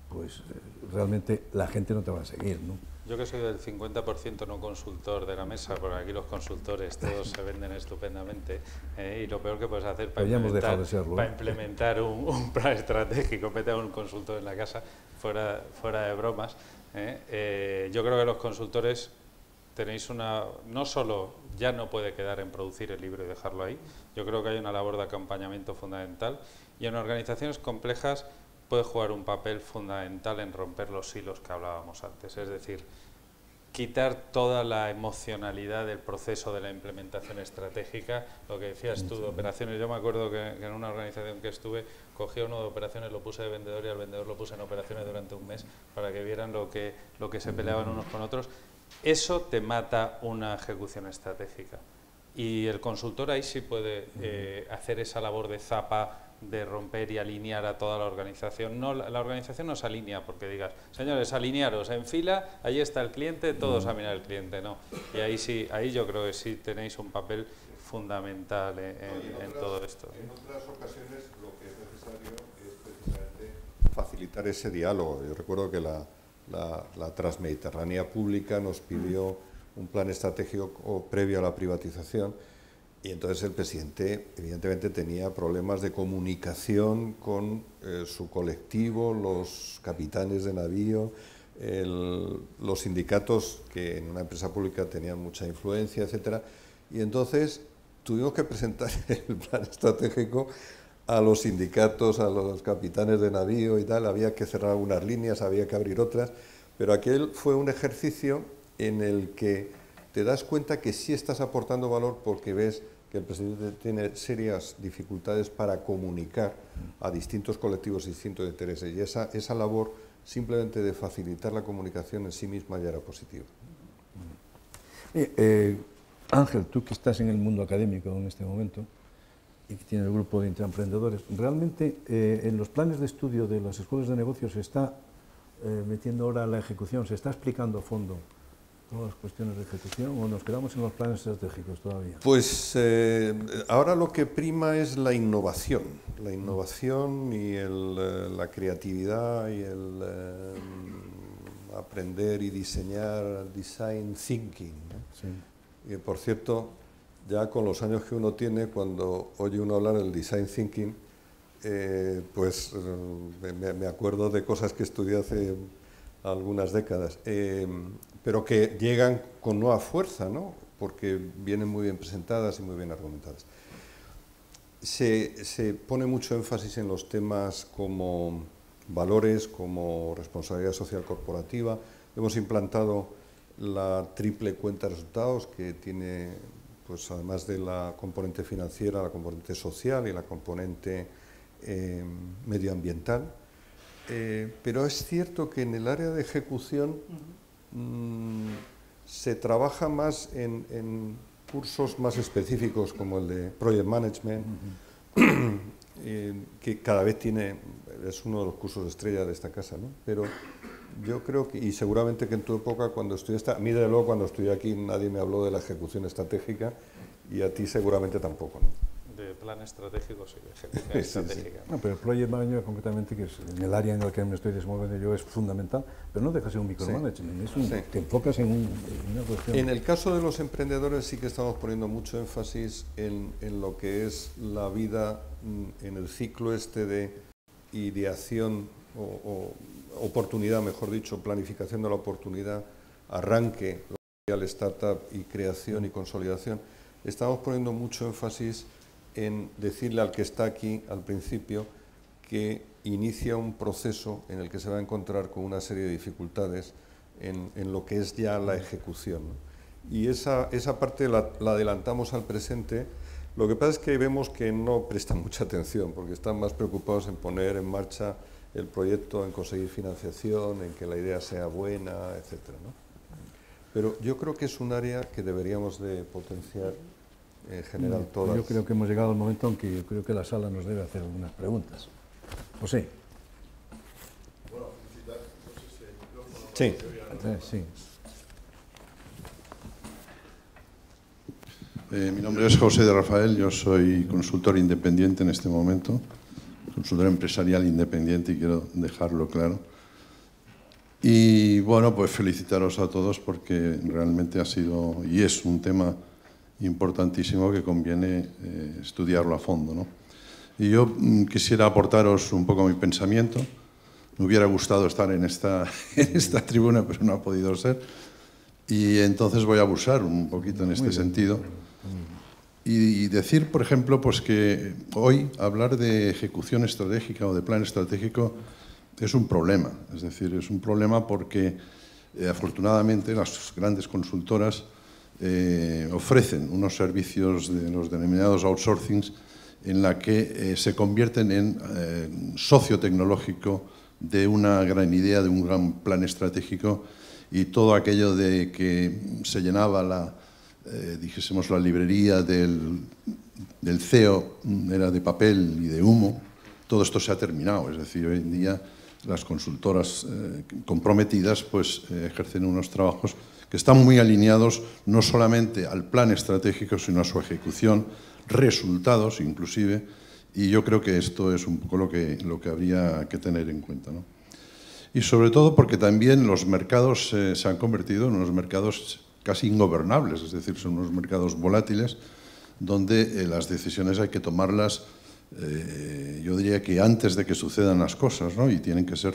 pues eh, realmente la gente no te va a seguir, ¿no? Yo que soy del 50% no consultor de la mesa, porque aquí los consultores todos se venden estupendamente, eh, y lo peor que puedes hacer para implementar, para ¿eh? implementar un, plan estratégico, meter a un consultor en la casa, fuera, fuera de bromas, eh, yo creo que los consultores tenéis una... No solo ya no puede quedar en producir el libro y dejarlo ahí, yo creo que hay una labor de acompañamiento fundamental, y en organizaciones complejas puede jugar un papel fundamental en romper los hilos que hablábamos antes, es decir, quitar toda la emocionalidad del proceso de la implementación estratégica, lo que decías tú de operaciones, yo me acuerdo que, en una organización que estuve, cogí uno de operaciones, lo puse de vendedor y al vendedor lo puse en operaciones durante un mes para que vieran lo que, lo que se peleaban unos con otros. Eso te mata una ejecución estratégica. Y el consultor ahí sí puede eh, hacer esa labor de zapa de romper y alinear a toda la organización. No, la, organización no se alinea porque digas, señores, alinearos en fila, ahí está el cliente, todos a mirar el cliente, no. Y ahí sí, ahí yo creo que sí tenéis un papel fundamental en, todo esto. En otras ocasiones lo que es necesario es precisamente facilitar ese diálogo. Yo recuerdo que la, la, la Transmediterránea Pública nos pidió un plan estratégico previo a la privatización y entonces el presidente evidentemente tenía problemas de comunicación con eh, su colectivo, los capitanes de navío, los sindicatos que en una empresa pública tenían mucha influencia, etcétera. Y entonces tuvimos que presentar [laughs] el plan estratégico a los sindicatos, a los capitanes de navío y tal. Había que cerrar unas líneas, había que abrir otras, pero aquel fue un ejercicio en el que te das cuenta que sí estás aportando valor porque ves que el presidente tiene serias dificultades para comunicar a distintos colectivos y distintos intereses. Y esa, esa labor simplemente de facilitar la comunicación en sí misma ya era positiva. Eh, Ángel, tú que estás en el mundo académico en este momento y que tienes el grupo de intraemprendedores, ¿realmente eh, en los planes de estudio de las escuelas de negocios se está eh, metiendo ahora la ejecución, se está explicando a fondo todas las cuestiones de ejecución o nos quedamos en los planes estratégicos todavía? Pues eh, ahora lo que prima es la innovación, la innovación y el, eh, la creatividad y el eh, aprender y diseñar, design thinking. Y por cierto, ya con los años que uno tiene, cuando oye uno hablar del design thinking, pues me, me, acuerdo de cosas que estudié hace algunas décadas pero que llegan con nueva fuerza, ¿no? porque vienen muy bien presentadas y muy bien argumentadas. Se, se, pone mucho énfasis en los temas como valores, como responsabilidad social corporativa. Hemos implantado la triple cuenta de resultados que tiene, pues además de la componente financiera, la componente social y la componente eh, medioambiental. Eh, pero es cierto que en el área de ejecución Mm, se trabaja más en, cursos más específicos como el de Project Management, [clears throat] eh, que cada vez tiene, es uno de los cursos estrella de esta casa, ¿no? pero yo creo que, y seguramente que en tu época cuando estudiaste, a mí de luego cuando estudié aquí nadie me habló de la ejecución estratégica y a ti seguramente tampoco. ¿no? de plan estratégico de [laughs] ejecución estratégica. No, pero el Project Management concretamente, que es en el área en la que me estoy desenvolviendo yo, es fundamental, pero no deja de ser un micromanagement, te enfocas en, una cuestión. En el caso de los emprendedores sí que estamos poniendo mucho énfasis en, en lo que es la vida mm, en el ciclo este de ideación o, oportunidad, mejor dicho, planificación de la oportunidad, arranque, al startup y creación y consolidación. Estamos poniendo mucho énfasis en decirle al que está aquí al principio que inicia un proceso en el que se va a encontrar con una serie de dificultades en, lo que es ya la ejecución. Y esa, esa parte la, adelantamos al presente. Lo que pasa es que vemos que no prestan [laughs] mucha atención porque están más preocupados en poner en marcha el proyecto, en conseguir financiación, en que la idea sea buena, etc. Pero yo creo que es un área que deberíamos de potenciar en general todas. Yo creo que hemos llegado al momento en que yo creo que la sala nos debe hacer algunas preguntas. José. Bueno, Sí. Eh, sí. Eh, mi nombre es José de Rafael, yo soy consultor independiente en este momento, consultor empresarial independiente y quiero dejarlo claro. Y bueno, pues felicitaros a todos porque realmente ha sido y es un tema importantísimo que conviene eh, estudiarlo a fondo. ¿no? Y yo mm, quisiera aportaros un poco mi pensamiento. Me hubiera gustado estar en esta, [laughs] en esta tribuna, pero no ha podido ser. Y entonces voy a abusar un poquito en este sentido. Y decir, por ejemplo, pues que hoy hablar de ejecución estratégica o de plan estratégico es un problema. Es decir, es un problema porque eh, afortunadamente las grandes consultoras eh, ofrecen unos servicios de los denominados outsourcings en la que eh, se convierten en socio tecnológico de una gran idea, de un gran plan estratégico y todo aquello de que se llenaba la, eh, dijésemos, la librería del, CEO era de papel y de humo, todo esto se ha terminado. Es decir, hoy en día las consultoras eh, comprometidas pues, eh, ejercen unos trabajos que están muy alineados no solamente al plan estratégico, sino a su ejecución, resultados inclusive, y yo creo que esto es un poco lo que, lo que habría que tener en cuenta. ¿no? Y sobre todo porque también los mercados se han convertido en unos mercados casi ingobernables, es decir, son unos mercados volátiles donde eh, las decisiones hay que tomarlas, eh, yo diría que antes de que sucedan las cosas, ¿no? y tienen que ser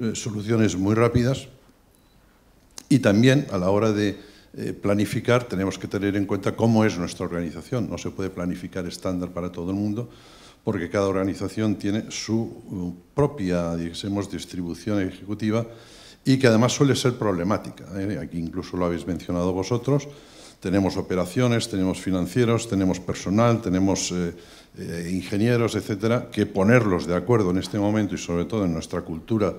eh, soluciones muy rápidas. Y también a la hora de planificar tenemos que tener en cuenta cómo es nuestra organización. No se puede planificar estándar para todo el mundo porque cada organización tiene su uh, propia, digamos, distribución ejecutiva y que además suele ser problemática. ¿eh? Aquí incluso lo habéis mencionado vosotros. Tenemos operaciones, tenemos financieros, tenemos personal, tenemos eh, eh, ingenieros, etcétera, que ponerlos de acuerdo en este momento y sobre todo en nuestra cultura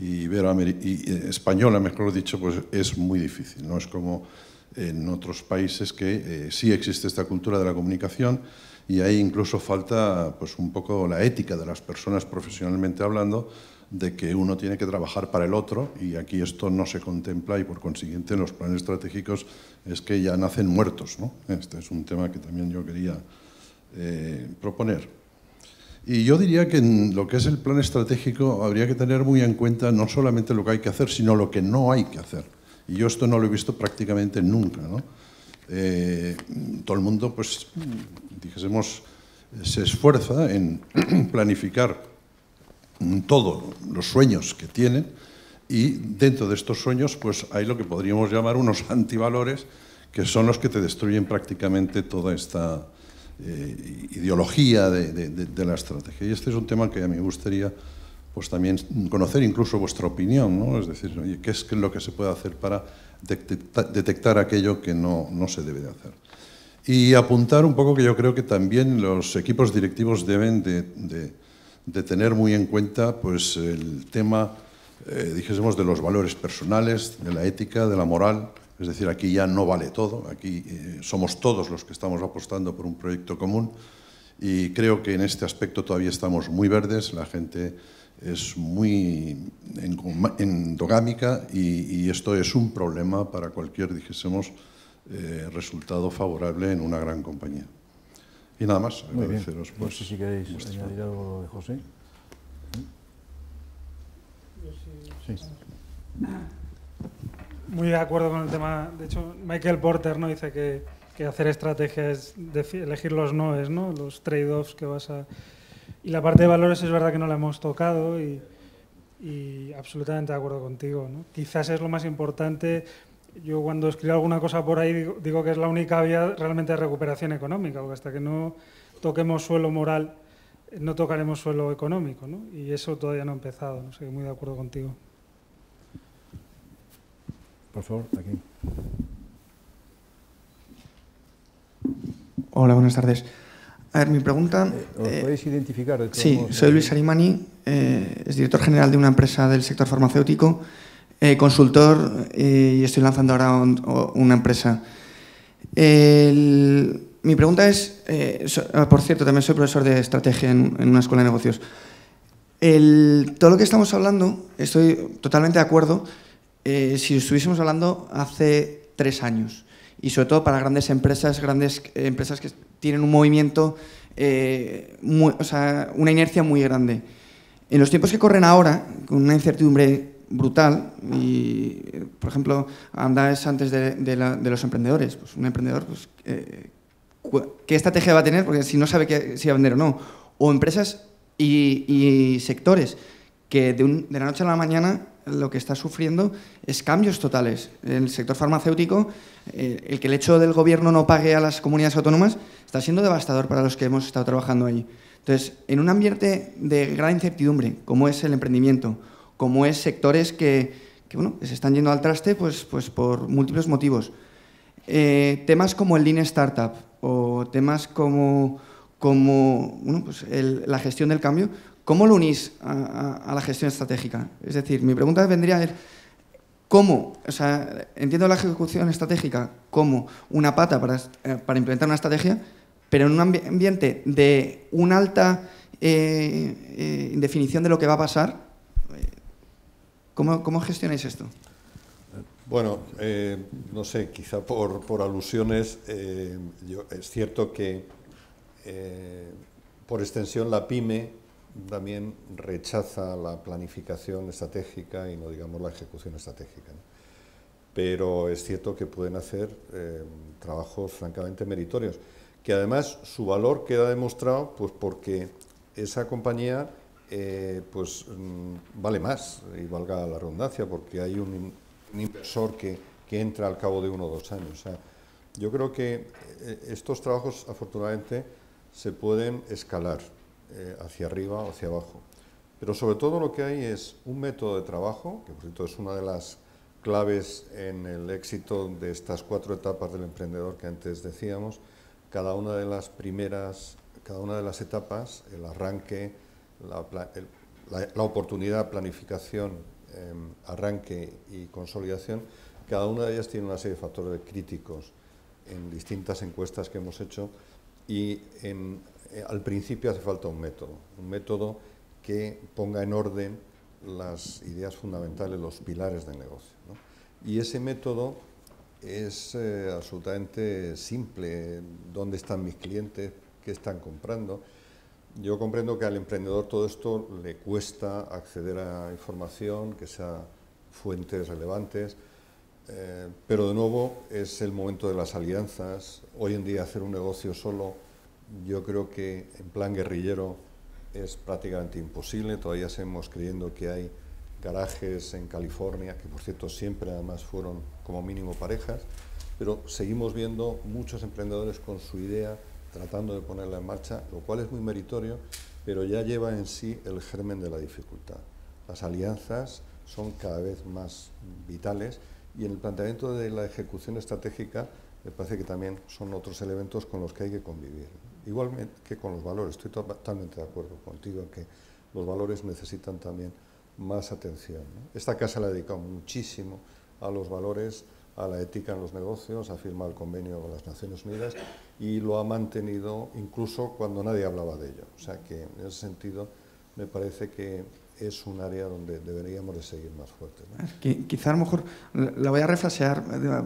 y, y española, mejor dicho, pues es muy difícil. No es como en otros países que sí existe esta cultura de la comunicación y ahí incluso falta pues, un poco la ética de las personas profesionalmente hablando de que uno tiene que trabajar para el otro y aquí esto no se contempla y por consiguiente en los planes estratégicos es que ya nacen muertos. ¿no? Este es un tema que también yo quería eh, proponer. Y yo diría que en lo que es el plan estratégico habría que tener muy en cuenta no solamente lo que hay que hacer, sino lo que no hay que hacer. Y yo esto no lo he visto prácticamente nunca. ¿no? Eh, todo el mundo, pues, dijésemos, se esfuerza en [clears throat] planificar todos los sueños que tienen y dentro de estos sueños pues hay lo que podríamos llamar unos [laughs] antivalores que son los que te destruyen prácticamente toda esta eh, ideología de, la estrategia. Y este es un tema que a mí me gustaría pues también conocer incluso vuestra opinión, ¿no? es decir, ¿qué es lo que se puede hacer para detectar, aquello que no, no se debe de hacer? Y apuntar un poco que yo creo que también los equipos directivos deben de de tener muy en cuenta pues, el tema, eh, dijésemos, de los valores personales, de la ética, de la moral. Es decir, aquí ya no vale todo, aquí eh, somos todos los que estamos apostando por un proyecto común y creo que en este aspecto todavía estamos muy verdes, la gente es muy endogámica y, y esto es un problema para cualquier, dijésemos, eh, resultado favorable en una gran compañía. Y nada más, Muy agradeceros. Pues, no sé si queréis añadir algo de José. Sí. Muy de acuerdo con el tema. De hecho, Michael Porter ¿no? dice que, que hacer estrategias es elegir los noes, ¿no? los trade-offs que vas a... Y la parte de valores es verdad que no la hemos tocado y, y absolutamente de acuerdo contigo. ¿no? Quizás es lo más importante yo cuando escribo alguna cosa por ahí digo, que es la única vía realmente de recuperación económica, porque hasta que no toquemos suelo moral no tocaremos suelo económico, ¿no? Y eso todavía no ha empezado, no sé, muy de acuerdo contigo. Por favor, aquí. Hola, buenas tardes. A ver, mi pregunta... Eh, ¿Os eh, podéis identificar? sí, soy Luis Arimani, eh, es director general de una empresa del sector farmacéutico eh, consultor eh, y estoy lanzando ahora una empresa. mi pregunta es, eh, ah, por cierto, también soy profesor de estrategia en, una escuela de negocios. todo lo que estamos hablando, estoy totalmente de acuerdo si estuviésemos hablando hace tres años y sobre todo para grandes empresas, grandes empresas que tienen un movimiento, o sea, una inercia muy grande. En los tiempos que corren ahora, con una incertidumbre brutal y, por ejemplo, Andaes antes de, los emprendedores. Pues un emprendedor, pues, eh, ¿qué estrategia va a tener? Porque si no sabe que, si va a vender o no. O empresas y, sectores que de, la noche a la mañana lo que está sufriendo es cambios totales. En el sector farmacéutico, eh, el que el hecho del gobierno no pague a las comunidades autónomas está siendo devastador para los que hemos estado trabajando ahí. Entonces, en un ambiente de gran incertidumbre, como es el emprendimiento, como es sectores que, bueno, se están yendo al traste pues, pues por múltiples motivos, eh, temas como el Lean Startup o temas como, como pues la gestión del cambio, ¿cómo lo unís a, la gestión estratégica? Es decir, mi pregunta vendría a ser, ¿cómo? O sea, entiendo la ejecución estratégica como una pata para, eh, para implementar una estrategia, pero en un ambiente de una alta eh, eh, definición de lo que va a pasar, ¿cómo, cómo gestionáis esto? Bueno, eh, no sé, quizá por, por alusiones, es cierto que por extensión la PYME también rechaza la planificación estratégica y no digamos la ejecución estratégica. Pero es cierto que pueden hacer trabajos francamente meritorios que además su valor queda demostrado pues porque esa compañía eh, pues mm, vale más, y valga la redundancia, porque hay un, inversor que, que, entra al cabo de uno o dos años. yo creo que eh, estos trabajos, afortunadamente, se pueden escalar eh, hacia arriba o hacia abajo. Pero sobre todo lo que hay es un método de trabajo, que por cierto es una de las claves en el éxito de estas cuatro etapas del emprendedor que antes decíamos, cada una de las primeras, cada una de las etapas, el arranque, la, oportunidad, planificación, em, arranque y consolidación, cada una de ellas tiene una serie de factores críticos en distintas encuestas que hemos hecho y eh, al principio hace falta un método, un método que ponga en orden las ideas fundamentales, los pilares del negocio. Y ese método es eh, absolutamente simple. ¿Dónde están mis clientes? ¿Qué están comprando? Yo comprendo que al emprendedor todo esto le cuesta acceder a información, que sea fuentes relevantes, eh, pero de nuevo es el momento de las alianzas. Hoy en día hacer un negocio solo, yo creo que en plan guerrillero es prácticamente imposible. Todavía seguimos creyendo que hay garajes en California, que por cierto siempre además fueron como mínimo parejas, pero seguimos viendo muchos emprendedores con su idea tratando de ponerla en marcha, lo cual es muy meritorio, pero ya lleva en sí el germen de la dificultad. Las alianzas son cada vez más vitales y en el planteamiento de la ejecución estratégica me parece que también son otros elementos con los que hay que convivir. Igualmente que con los valores, estoy totalmente de acuerdo contigo en que los valores necesitan también más atención. Esta casa le ha dedicado muchísimo a los valores, a la ética en los negocios, ha firmado el convenio con las Naciones Unidas y lo ha mantenido incluso cuando nadie hablaba de ello. O sea que en ese sentido me parece que es un área donde deberíamos de seguir más fuertes. Quizá a lo mejor la voy a refrasear,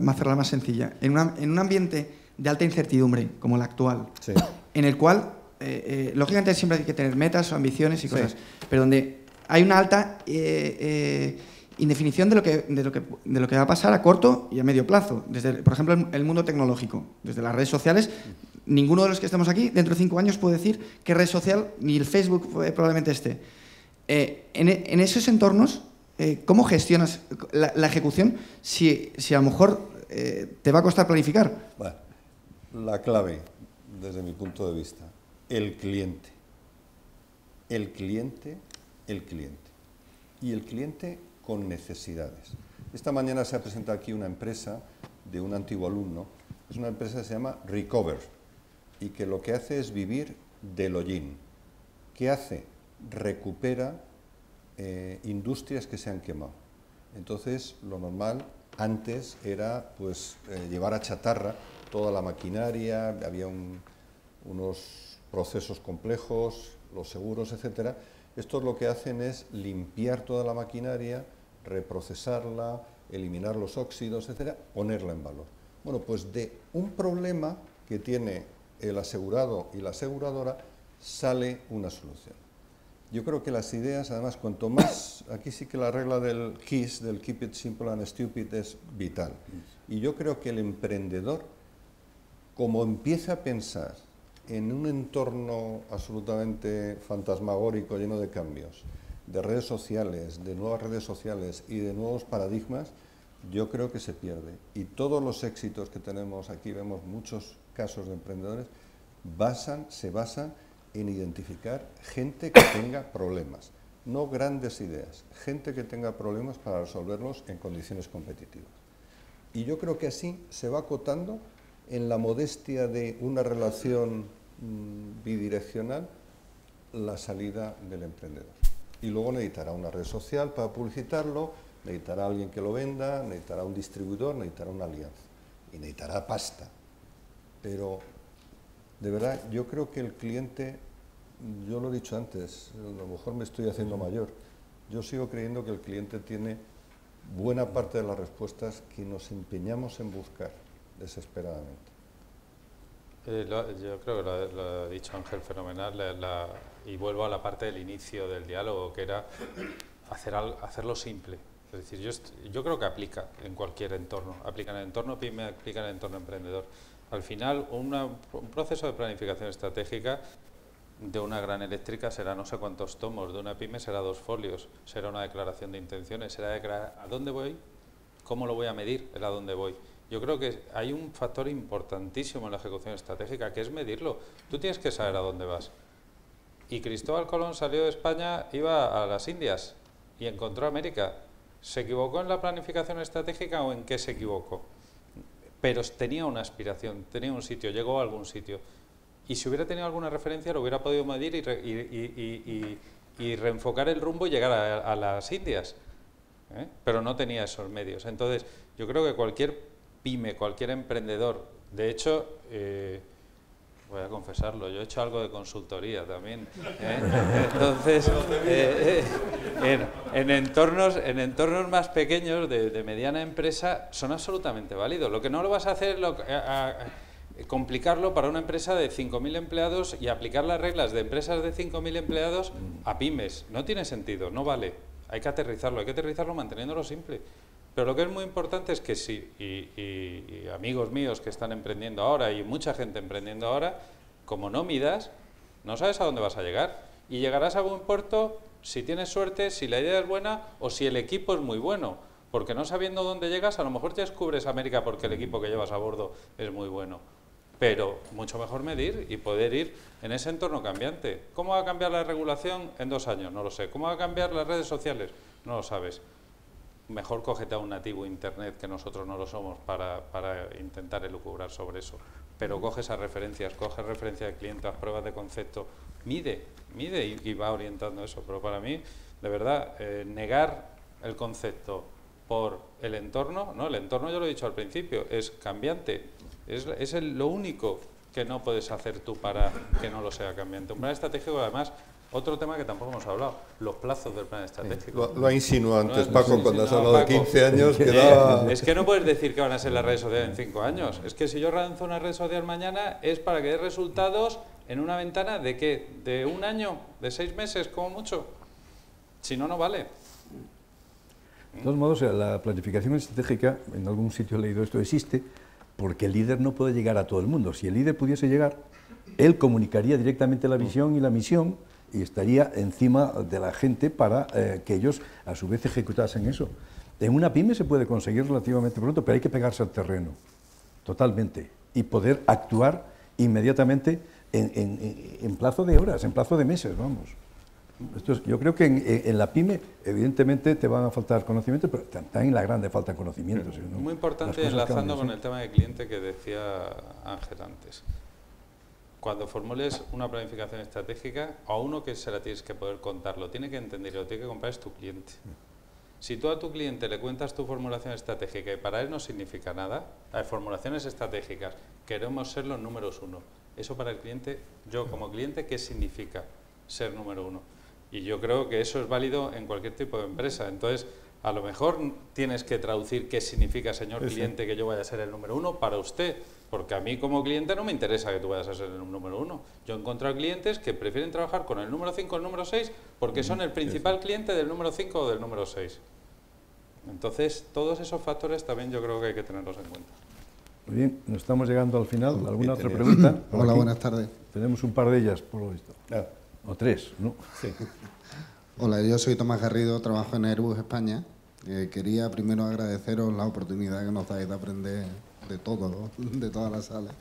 hacerla más sencilla. En, un ambiente de alta incertidumbre como el actual, en el cual, eh, eh, lógicamente siempre hay que tener metas o ambiciones y cosas, pero donde hay una alta eh, eh, indefinición de lo, que, de, lo que, de lo que va a pasar a corto y a medio plazo. Desde, por ejemplo, el mundo tecnológico, desde las redes sociales, ninguno de los que estamos aquí, dentro de cinco años, puede decir qué red social, ni el Facebook probablemente esté. Eh, en, esos entornos, ¿cómo gestionas la, ejecución si, si, a lo mejor te va a costar planificar? la clave, desde mi punto de vista, el cliente. El cliente el cliente. Y el cliente con necesidades. Esta mañana se ha presentado aquí una empresa de un antiguo alumno, es una empresa que se llama Recover y que lo que hace es vivir del hollín. ¿Qué hace? Recupera eh, industrias que se han quemado. Entonces, lo normal antes era pues, eh, llevar a chatarra toda la maquinaria, había unos procesos complejos, los seguros, etcétera, estos lo que hacen es limpiar toda la maquinaria, reprocesarla, eliminar los óxidos, etcétera, ponerla en valor. Bueno, pues de un problema que tiene el asegurado y la aseguradora sale una solución. Yo creo que las ideas, además, cuanto más, aquí sí que la regla del KISS, del Keep It Simple and Stupid, es vital. Y yo creo que el emprendedor, como empieza a pensar en un entorno absolutamente fantasmagórico, lleno de cambios, de redes sociales, de nuevas redes sociales y de nuevos paradigmas, yo creo que se pierde. Y todos los éxitos que tenemos aquí, vemos muchos casos de emprendedores, basan, se basan en identificar gente que tenga problemas, no grandes ideas, gente que tenga problemas para resolverlos en condiciones competitivas. Y yo creo que así se va acotando en la modestia de una relación mm, bidireccional la salida del emprendedor. Y luego necesitará una red social para publicitarlo, necesitará alguien que lo venda, necesitará un distribuidor, necesitará una alianza y necesitará pasta. Pero de verdad, yo creo que el cliente, yo lo he dicho antes, a lo mejor me estoy haciendo mayor, yo sigo creyendo que el cliente tiene buena parte de las respuestas que nos empeñamos en buscar desesperadamente. Eh, yo creo que lo, ha dicho Ángel fenomenal y vuelvo a la parte del inicio del diálogo, que era hacer hacerlo simple. Es decir, yo, yo creo que aplica en cualquier entorno, aplica en el entorno PYME, aplica en el entorno emprendedor. Al final, un proceso de planificación estratégica de una gran eléctrica será no sé cuántos tomos, de una pyme será dos folios, será una declaración de intenciones, será declarar a dónde voy, cómo lo voy a medir, el a dónde voy. Yo creo que hay un factor importantísimo en la ejecución estratégica, que es medirlo. Tú tienes que saber a dónde vas. Y Cristóbal Colón salió de España, iba a las Indias y encontró América. ¿Se equivocó en la planificación estratégica o en qué se equivocó? Pero tenía una aspiración, tenía un sitio, llegó a algún sitio y si hubiera tenido alguna referencia lo hubiera podido medir y, reenfocar el rumbo y llegar a, las Indias. ¿eh? Pero no tenía esos medios. Entonces, yo creo que cualquier pyme, cualquier emprendedor, de hecho, eh, voy a confesarlo, yo he hecho algo de consultoría también. ¿eh? Entonces, en, entornos, en entornos más pequeños de, mediana empresa son absolutamente válidos. Lo que no lo vas a hacer... Lo, complicarlo para una empresa de 5.000 empleados y aplicar las reglas de empresas de 5.000 empleados a pymes. No tiene sentido, no vale. Hay que aterrizarlo, hay que aterrizarlo manteniéndolo simple. Pero lo que es muy importante es que si, y, amigos míos que están emprendiendo ahora y mucha gente emprendiendo ahora, como no midas, no sabes a dónde vas a llegar. Y llegarás a buen puerto si tienes suerte, si la idea es buena o si el equipo es muy bueno. Porque no sabiendo dónde llegas, a lo mejor te descubres América porque el equipo que llevas a bordo es muy bueno pero mucho mejor medir y poder ir en ese entorno cambiante. ¿Cómo va a cambiar la regulación en dos años? No lo sé. ¿Cómo va a cambiar las redes sociales? No lo sabes. Mejor cógete a un nativo Internet, que nosotros no lo somos, para, para intentar elucubrar sobre eso. Pero coge esas referencias, coge referencia de clientes, pruebas de concepto, mide, mide y, va orientando eso. Pero para mí, de verdad, eh, negar el concepto por el entorno, no, el entorno yo lo he dicho al principio, es cambiante, es, lo único que no puedes hacer tú para que no lo sea cambiante. Un plan estratégico, además, otro tema que tampoco hemos hablado, los plazos del plan estratégico. lo, ha insinuado antes Paco cuando has hablado de 15 años. [laughs] Es que no puedes decir que van a ser las redes sociales en 5 años. Es que si yo lanzo una red social mañana es para que dé resultados en una ventana de qué? ¿De un año? ¿De seis meses como mucho? Si no, no vale. De todos modos, la planificación estratégica, en algún sitio he leído esto, existe, porque el líder no puede llegar a todo el mundo. Si el líder pudiese llegar, él comunicaría directamente la visión y la misión y estaría encima de la gente para eh, que ellos a su vez ejecutasen eso. En una pyme se puede conseguir relativamente pronto, pero hay que pegarse al terreno, totalmente, y poder actuar inmediatamente en plazo de horas, en plazo de meses, vamos yo creo que en, la pyme, evidentemente, te van a faltar conocimientos, pero también en la grande faltan conocimientos. Muy importante, enlazando con el tema de cliente que decía Ángel antes. Cuando formules una planificación estratégica, a uno que se la tienes que poder contar, lo tiene que entender y lo tiene que comprar es tu cliente. Si tú a tu cliente le cuentas tu formulación estratégica y para él no significa nada, hay formulaciones estratégicas, queremos ser los números uno. Eso para el cliente, yo como cliente, ¿qué significa ser número uno? Y yo creo que eso es válido en cualquier tipo de empresa. Entonces, A lo mejor tienes que traducir qué significa, señor cliente, que yo vaya a ser el número uno para usted, porque a mí como cliente no me interesa que tú vayas a ser el número uno. Yo he encontrado clientes que prefieren trabajar con el número 5 o el número 6 porque son el principal cliente del número 5 o del número 6. Entonces, todos esos factores también yo creo que hay que tenerlos en cuenta. Muy bien, nos estamos llegando al final. ¿Alguna otra pregunta? Hola, buenas tardes. Tenemos un par de ellas, por lo visto. Ah, O tres, ¿no? sí. Hola, yo soy Tomás Garrido, trabajo en Airbus España. Eh, quería primero agradeceros la oportunidad que nos dais de aprender de todo, [laughs] de todas las salas.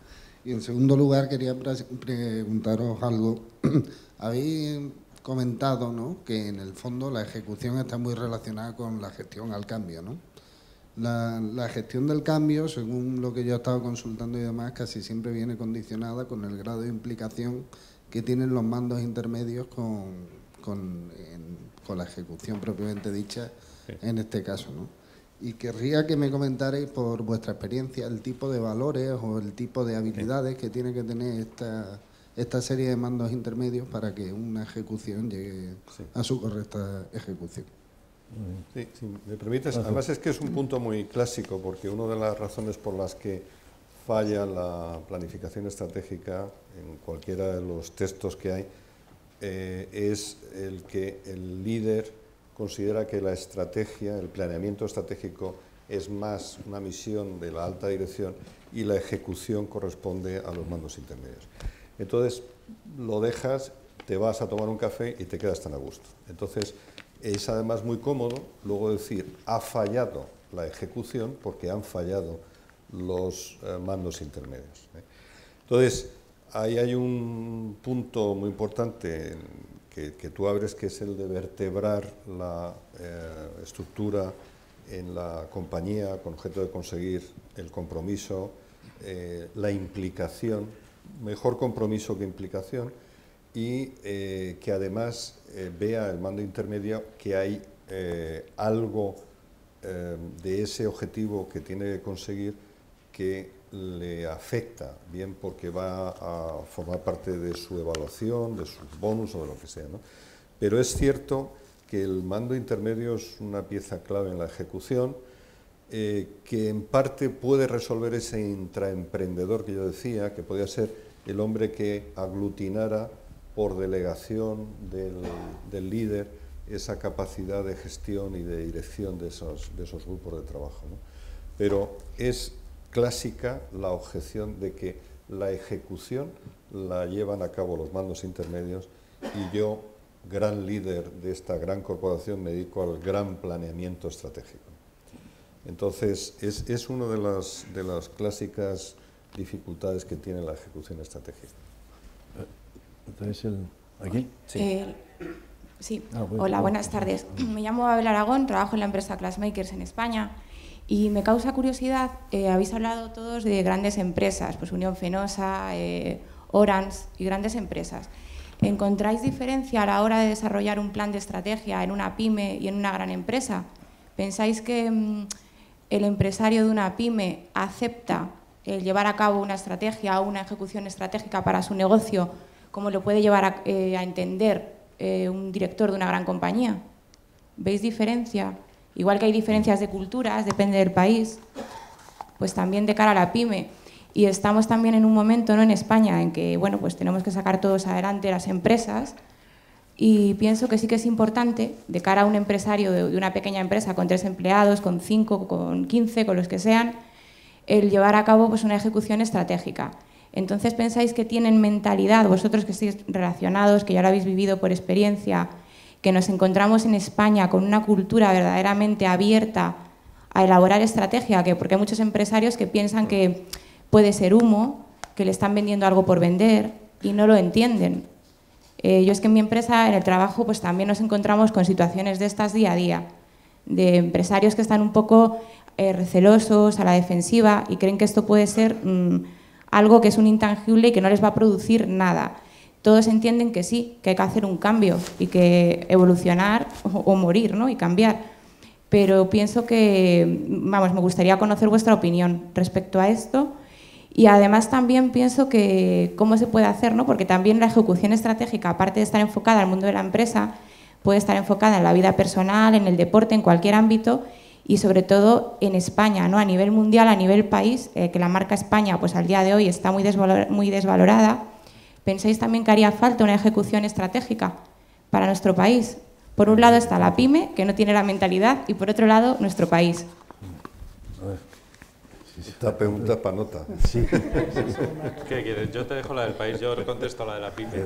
Y en segundo lugar, quería pre- preguntaros algo. [clears throat] Habéis comentado ¿no? que en el fondo la ejecución está muy relacionada con la gestión al cambio. ¿no? La, la gestión del cambio, según lo que yo he estado consultando y demás, casi siempre viene condicionada con el grado de implicación que tienen los mandos intermedios con, con, en- con la ejecución propiamente dicha en este caso. ¿no? Y querría que me comentarais por vuestra experiencia el tipo de valores o el tipo de habilidades que tiene que tener esta, esta serie de mandos intermedios para que una ejecución llegue Sí. a su correcta ejecución. Sí, si me permites, además es que es un punto muy clásico, porque una de las razones por las que falla la planificación estratégica en cualquiera de los textos que hay eh, es el que el líder considera que la estrategia, el planeamiento estratégico es más una misión de la alta dirección y la ejecución corresponde a los mandos intermedios. Entonces lo dejas, te vas a tomar un café y te quedas tan a gusto. Entonces es además muy cómodo luego decir ha fallado la ejecución porque han fallado los eh, mandos intermedios. ¿eh? Entonces ahí hay un punto muy importante que, tú abres que es el de vertebrar la eh, estructura en la compañía con objeto de conseguir el compromiso, eh, la implicación, mejor compromiso que implicación, y eh, que además vea el mando intermedio que hay algo de ese objetivo que tiene que conseguir que le afecta, bien porque va a formar parte de su evaluación, de sus bonus o de lo que sea. ¿no? Pero es cierto que el mando intermedio es una pieza clave en la ejecución, eh, que en parte puede resolver ese intraemprendedor que yo decía, que podía ser el hombre que aglutinara por delegación del, del líder esa capacidad de gestión y de dirección de esos, de esos grupos de trabajo. ¿no? Pero es clásica la objeción de que la ejecución la llevan a cabo los mandos intermedios y yo, gran líder de esta gran corporación, me dedico al gran planeamiento estratégico. Entonces, es, es una de las, de las clásicas dificultades que tiene la ejecución estratégica. Entonces, el, aquí. Eh, sí. Ah, bueno, Hola, buenas tardes. Me llamo Abel Aragón, trabajo en la empresa Classmakers en España y me causa curiosidad, eh, habéis hablado todos de grandes empresas, pues Unión Fenosa, eh, Orange y grandes empresas. ¿Encontráis diferencia a la hora de desarrollar un plan de estrategia en una pyme y en una gran empresa? ¿Pensáis que mm, el empresario de una pyme acepta el llevar a cabo una estrategia o una ejecución estratégica para su negocio como lo puede llevar a, eh, entender eh, un director de una gran compañía? ¿Veis diferencia? Igual que hay diferencias de culturas, depende del país, pues también de cara a la pyme. Y estamos también en un momento ¿no? en España en que bueno, pues tenemos que sacar todos adelante las empresas y pienso que sí que es importante, de cara a un empresario de, una pequeña empresa con tres empleados, con cinco, con 15, con los que sean, el llevar a cabo pues, una ejecución estratégica. Entonces, ¿pensáis que tienen mentalidad, vosotros que estáis relacionados, que ya lo habéis vivido por experiencia, que nos encontramos en España con una cultura verdaderamente abierta a elaborar estrategia? Que, porque hay muchos empresarios que piensan que puede ser humo, que le están vendiendo algo por vender y no lo entienden. Eh, yo es que en mi empresa, en el trabajo, pues también nos encontramos con situaciones de estas día a día, de empresarios que están un poco eh, recelosos, a la defensiva y creen que esto puede ser mm, algo que es un intangible y que no les va a producir nada. Todos entienden que sí, que hay que hacer un cambio y que evolucionar o, morir, ¿no? Y cambiar. Pero pienso que, vamos, me gustaría conocer vuestra opinión respecto a esto. Y además también pienso que cómo se puede hacer, ¿no? porque también la ejecución estratégica, aparte de estar enfocada al mundo de la empresa, puede estar enfocada en la vida personal, en el deporte, en cualquier ámbito y sobre todo en España, ¿no? a nivel mundial, a nivel país, eh, que la marca España pues al día de hoy está muy desvalorada. ¿Pensáis también que haría falta una ejecución estratégica para nuestro país? Por un lado está la pyme, que no tiene la mentalidad, y por otro lado nuestro país. Esta pregunta es para nota. Sí. ¿Qué quieres? Yo te dejo la del país, yo contesto la de la pyme. [laughs]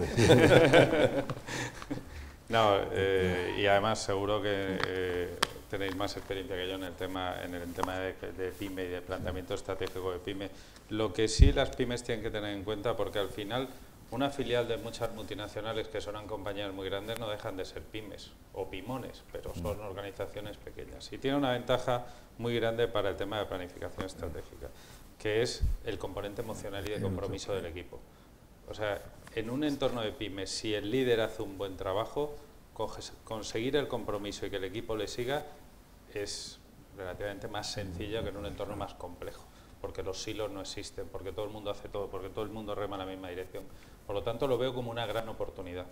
no, eh, y además seguro que eh, tenéis más experiencia que yo en el tema, en el tema de, de, pyme y de planteamiento estratégico de pyme. Lo que sí las pymes tienen que tener en cuenta, porque al final una filial de muchas multinacionales que son compañías muy grandes no dejan de ser pymes o pimones, pero son organizaciones pequeñas. Y tiene una ventaja muy grande para el tema de planificación estratégica, que es el componente emocional y de compromiso del equipo. O sea, en un entorno de pymes, si el líder hace un buen trabajo, conseguir el compromiso y que el equipo le siga es relativamente más sencillo que en un entorno más complejo, porque los silos no existen, porque todo el mundo hace todo, porque todo el mundo rema en la misma dirección. Por lo tanto, lo veo como una gran oportunidad.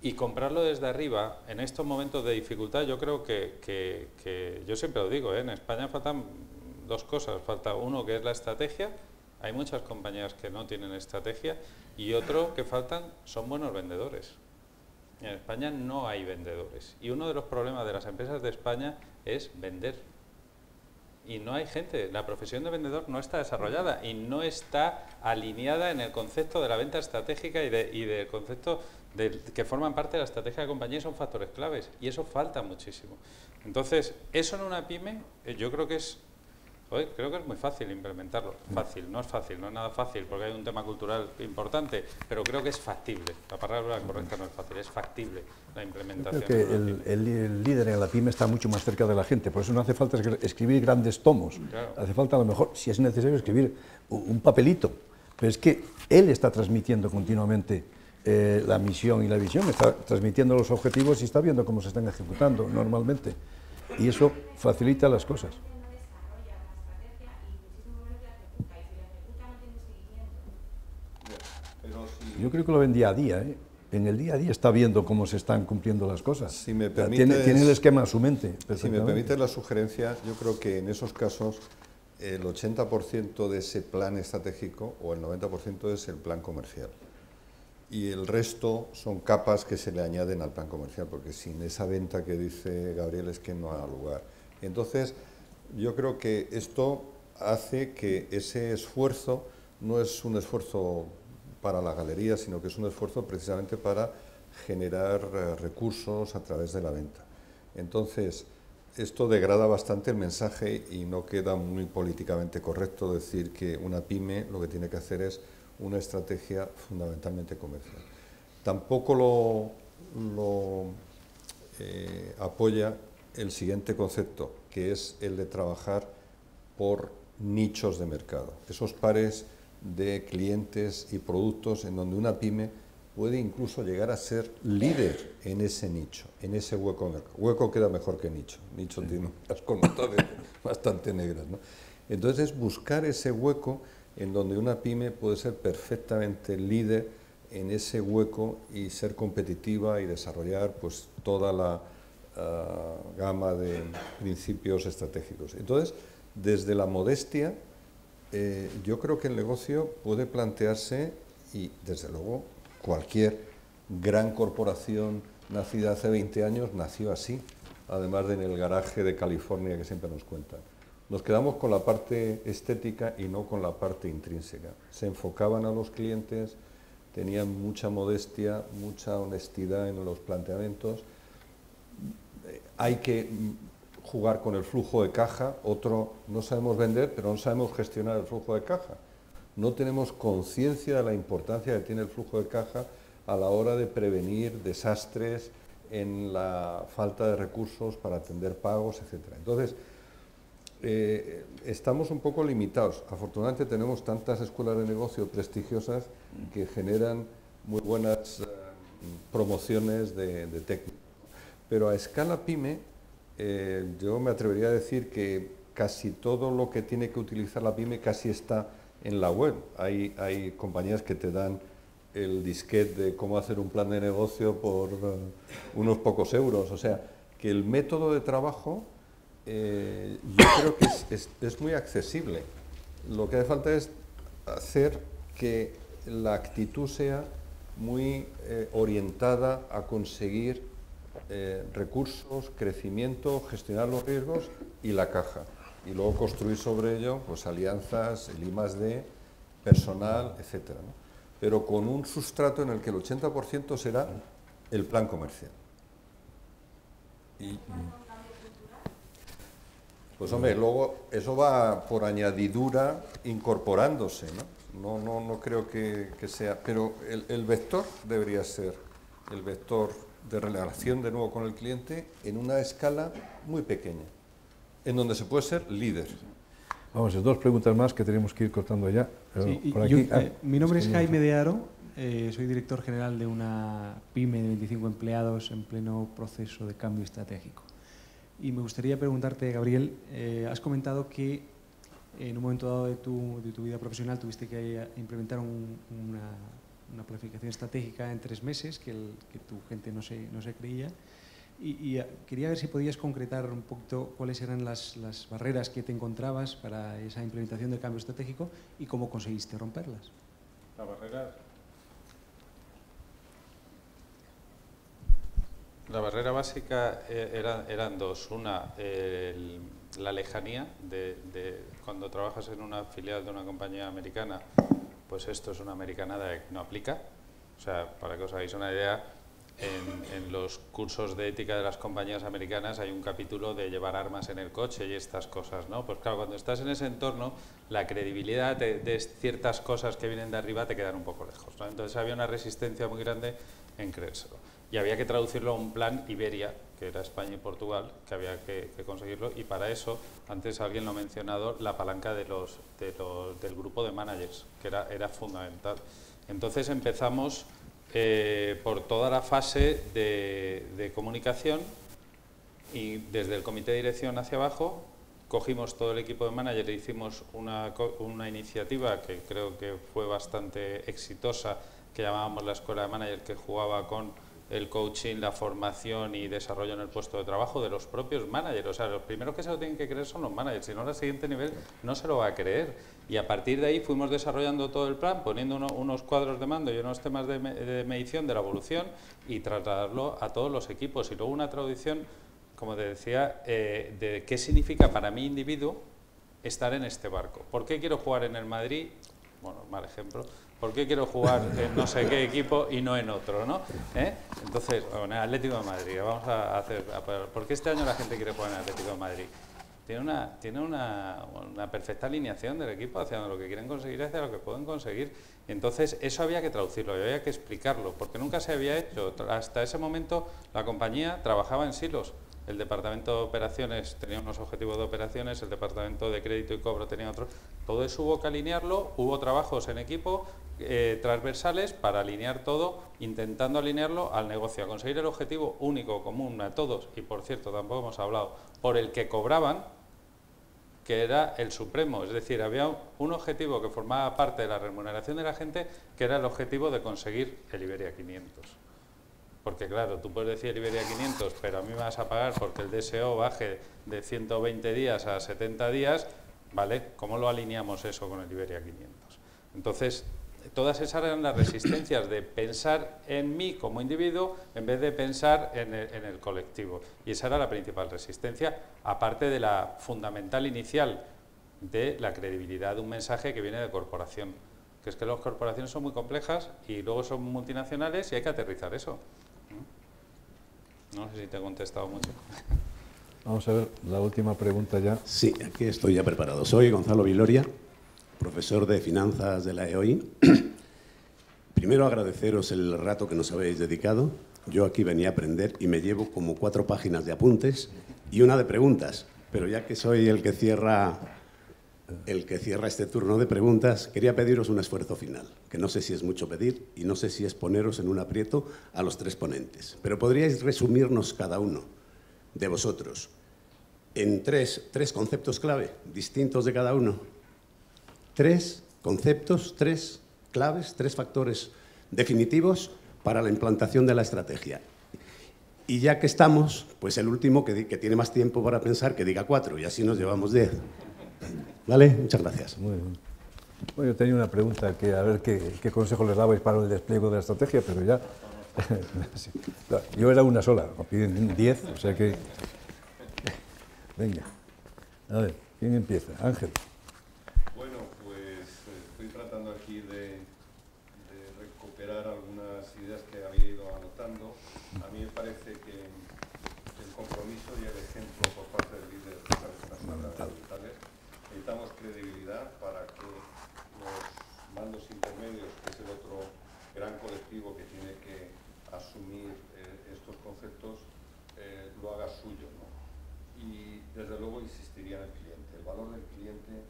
Y comprarlo desde arriba, en estos momentos de dificultad, yo creo que, yo siempre lo digo, ¿eh? en España faltan dos cosas. Falta uno que es la estrategia, hay muchas compañías que no tienen estrategia, y otro que faltan son buenos vendedores. En España no hay vendedores. Y uno de los problemas de las empresas de España es vender y no hay gente. La profesión de vendedor no está desarrollada y no está alineada en el concepto de la venta estratégica y, de, y del concepto de, que forman parte de la estrategia de compañía y son factores claves. Y eso falta muchísimo. Entonces, eso en una pyme eh, yo creo que es creo que es muy fácil implementarlo. Fácil, no es fácil, no es nada fácil porque hay un tema cultural importante, pero creo que es factible. La palabra correcta no es fácil, es factible la implementación. Creo que el, líder en la pyme está mucho más cerca de la gente, por eso no hace falta escribir grandes tomos. Hace falta a lo mejor, si es necesario, escribir un papelito. Pero es que él está transmitiendo continuamente eh, la misión y la visión, está transmitiendo los objetivos y está viendo cómo se están ejecutando normalmente. Y eso facilita las cosas. Yo creo que lo ven día a día. ¿eh? En el día a día está viendo cómo se están cumpliendo las cosas. Si me tiene, el esquema en su mente. Si me permite la sugerencia, yo creo que en esos casos el 80% de ese plan estratégico o el 90% es el plan comercial. Y el resto son capas que se le añaden al plan comercial, porque sin esa venta que dice Gabriel es que no ha lugar. Entonces, yo creo que esto hace que ese esfuerzo no es un esfuerzo para la galería, sino que es un esfuerzo precisamente para generar eh, recursos a través de la venta. Entonces, esto degrada bastante el mensaje y no queda muy políticamente correcto decir que una pyme lo que tiene que hacer es una estrategia fundamentalmente comercial. Tampoco lo, eh, apoya el siguiente concepto, que es el de trabajar por nichos de mercado. Esos pares de clientes y productos en donde una pyme puede incluso llegar a ser líder en ese nicho, en ese hueco Hueco queda mejor que nicho. Nicho tiene unas connotaciones [laughs] bastante negras. ¿no? Entonces, buscar ese hueco en donde una pyme puede ser perfectamente líder en ese hueco y ser competitiva y desarrollar pues, toda la ah, gama de principios estratégicos. Entonces, desde la modestia, eh, yo creo que el negocio puede plantearse, y desde luego cualquier gran corporación nacida hace 20 años nació así, además de en el garaje de California que siempre nos cuentan. Nos quedamos con la parte estética y no con la parte intrínseca. Se enfocaban a los clientes, tenían mucha modestia, mucha honestidad en los planteamientos. Hay que jugar con el flujo de caja, otro no sabemos vender, pero no sabemos gestionar el flujo de caja. No tenemos conciencia de la importancia que tiene el flujo de caja a la hora de prevenir desastres en la falta de recursos para atender pagos, etc. Entonces, eh, estamos un poco limitados. Afortunadamente tenemos tantas escuelas de negocio prestigiosas que generan muy buenas eh, promociones de, de. Pero a escala pyme eh, yo me atrevería a decir que casi todo lo que tiene que utilizar la pyme casi está en la web. Hay, hay compañías que te dan el disquete de cómo hacer un plan de negocio por eh, unos pocos euros. O sea, que el método de trabajo eh, yo creo que es, es- es muy accesible. Lo que hace falta es hacer que la actitud sea muy orientada a conseguir eh, recursos, crecimiento, gestionar los riesgos y la caja. Y luego construir sobre ello pues, alianzas, el I D, personal, etc. Pero con un sustrato en el que el 80% será el plan comercial. Y, pues hombre, luego eso va por añadidura incorporándose, ¿no? No, no, creo que, sea, pero el vector debería ser el vector de relación de nuevo con el cliente en una escala muy pequeña, en donde se puede ser líder. Vamos, dos preguntas más que tenemos que ir cortando ya. Pero Sí, y por yo, aquí- ah, eh, mi nombre es Jaime de Aro, eh, soy director general de una pyme de 25 empleados en pleno proceso de cambio estratégico. Y me gustaría preguntarte, Gabriel, eh, has comentado que en un momento dado de tu, de tu vida profesional tuviste que implementar un- una, una planificación estratégica en tres meses que, el- que tu gente no se, no se creía. Y, y, eh, quería ver si podías concretar un poquito cuáles eran las, las barreras que te encontrabas para esa implementación del cambio estratégico y cómo conseguiste romperlas. La barrera. La barrera básica eh, era- eran dos. Una, el- la lejanía de, de cuando trabajas en una filial de una compañía americana, pues esto es una americanada que no aplica. O sea, para que os hagáis una idea, en, los cursos de ética de las compañías americanas hay un capítulo de llevar armas en el coche y estas cosas, ¿no? Pues claro, cuando estás en ese entorno, la credibilidad de, de ciertas cosas que vienen de arriba te quedan un poco lejos, ¿no? Entonces había una resistencia muy grande en creérselo. Y había que traducirlo a un plan Iberia, que era España y Portugal, que había que, conseguirlo. Y para eso, antes alguien lo ha mencionado, la palanca de los, de los- del grupo de managers, que era, era fundamental. Entonces empezamos eh, por toda la fase de, de comunicación y desde el comité de dirección hacia abajo cogimos todo el equipo de manager e hicimos una, una iniciativa que creo que fue bastante exitosa, que llamábamos la escuela de manager, que jugaba con el coaching, la formación y desarrollo en el puesto de trabajo de los propios managers. O sea, los primeros que se lo tienen que creer son los managers, si no, al siguiente nivel no se lo va a creer. Y a partir de ahí fuimos desarrollando todo el plan, poniendo uno- unos cuadros de mando y unos temas de medición de la evolución y trasladarlo a todos los equipos. Y luego una traducción, como te decía, eh, de qué significa para mi individuo estar en este barco. ¿Por qué quiero jugar en el Madrid? Bueno, mal ejemplo. ¿Por qué quiero jugar en no sé qué equipo y no en otro? ¿no? ¿Eh? Entonces, en Atlético de Madrid, vamos a hacer. ¿Por qué este año la gente quiere jugar en Atlético de Madrid? Tiene una, tiene una, una perfecta alineación del equipo hacia lo que quieren conseguir, hacia lo que pueden conseguir. Entonces, eso había que traducirlo, había que explicarlo, porque nunca se había hecho. Hasta ese momento, la compañía trabajaba en silos. El departamento de operaciones tenía unos objetivos de operaciones, el departamento de crédito y cobro tenía otros. Todo eso hubo que alinearlo, hubo trabajos en equipo eh, transversales para alinear todo, intentando alinearlo al negocio, a conseguir el objetivo único, común a todos, y por cierto, tampoco hemos hablado, por el que cobraban, que era el supremo, es decir, había un objetivo que formaba parte de la remuneración de la gente, que era el objetivo de conseguir el Iberia 500. Porque claro, tú puedes decir Iberia 500, pero a mí me vas a pagar porque el DSO baje de 120 días a 70 días, ¿vale? ¿Cómo lo alineamos eso con el Iberia 500? Entonces, todas esas eran las resistencias de pensar en mí como individuo en vez de pensar en el, en el colectivo. Y esa era la principal resistencia, aparte de la fundamental inicial de la credibilidad de un mensaje que viene de corporación. Que es que las corporaciones son muy complejas y luego son multinacionales y hay que aterrizar eso. No sé si te he contestado mucho. Vamos a ver la última pregunta ya. Sí, aquí estoy ya preparado. Soy Gonzalo Viloria, profesor de finanzas de la EOI. [clears throat] Primero agradeceros el rato que nos habéis dedicado. Yo aquí venía a aprender y me llevo como cuatro páginas de apuntes y una de preguntas. Pero ya que soy el que cierra el que cierra este turno de preguntas, quería pediros un esfuerzo final, que no sé si es mucho pedir y no sé si es poneros en un aprieto a los tres ponentes. Pero podríais resumirnos cada uno de vosotros en tres, tres conceptos clave distintos de cada uno. Tres conceptos, tres claves, tres factores definitivos para la implantación de la estrategia. Y ya que estamos, pues el último que, tiene más tiempo para pensar, que diga cuatro, y así nos llevamos diez. ¿Vale? Muchas gracias. Muy bien. Bueno, yo tenía una pregunta, que a ver qué, qué consejo les dabais para el despliegue de la estrategia, pero ya... [laughs] Yo era una sola, piden diez, o sea que... Venga, a ver, ¿quién empieza? Ángel. Bueno, pues estoy tratando aquí de, de recuperar algunas ideas que había ido anotando. A mí me parece que el compromiso y el ejemplo por parte del líder de las necesitamos credibilidad para que los mandos intermedios, que es el otro gran colectivo que tiene que asumir eh, estos conceptos, eh, lo haga suyo. ¿no? Y desde luego insistiría en el cliente. El valor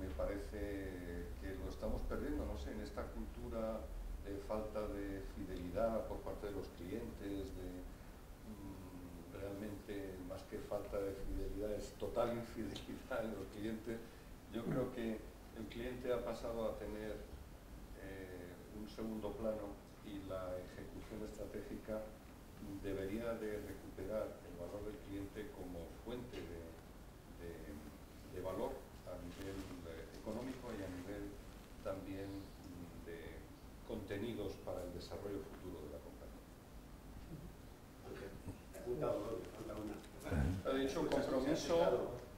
me parece que lo estamos perdiendo, no sé, en esta cultura de falta de fidelidad por parte de los clientes, de mm, realmente más que falta de fidelidad es total infidelidad en los clientes. Yo creo que el cliente ha pasado a tener eh, un segundo plano y la ejecución estratégica debería de recuperar el valor del cliente como fuente de, valor a nivel eh, económico y a nivel también de contenidos para el desarrollo futuro de la compañía. Ha dicho compromiso,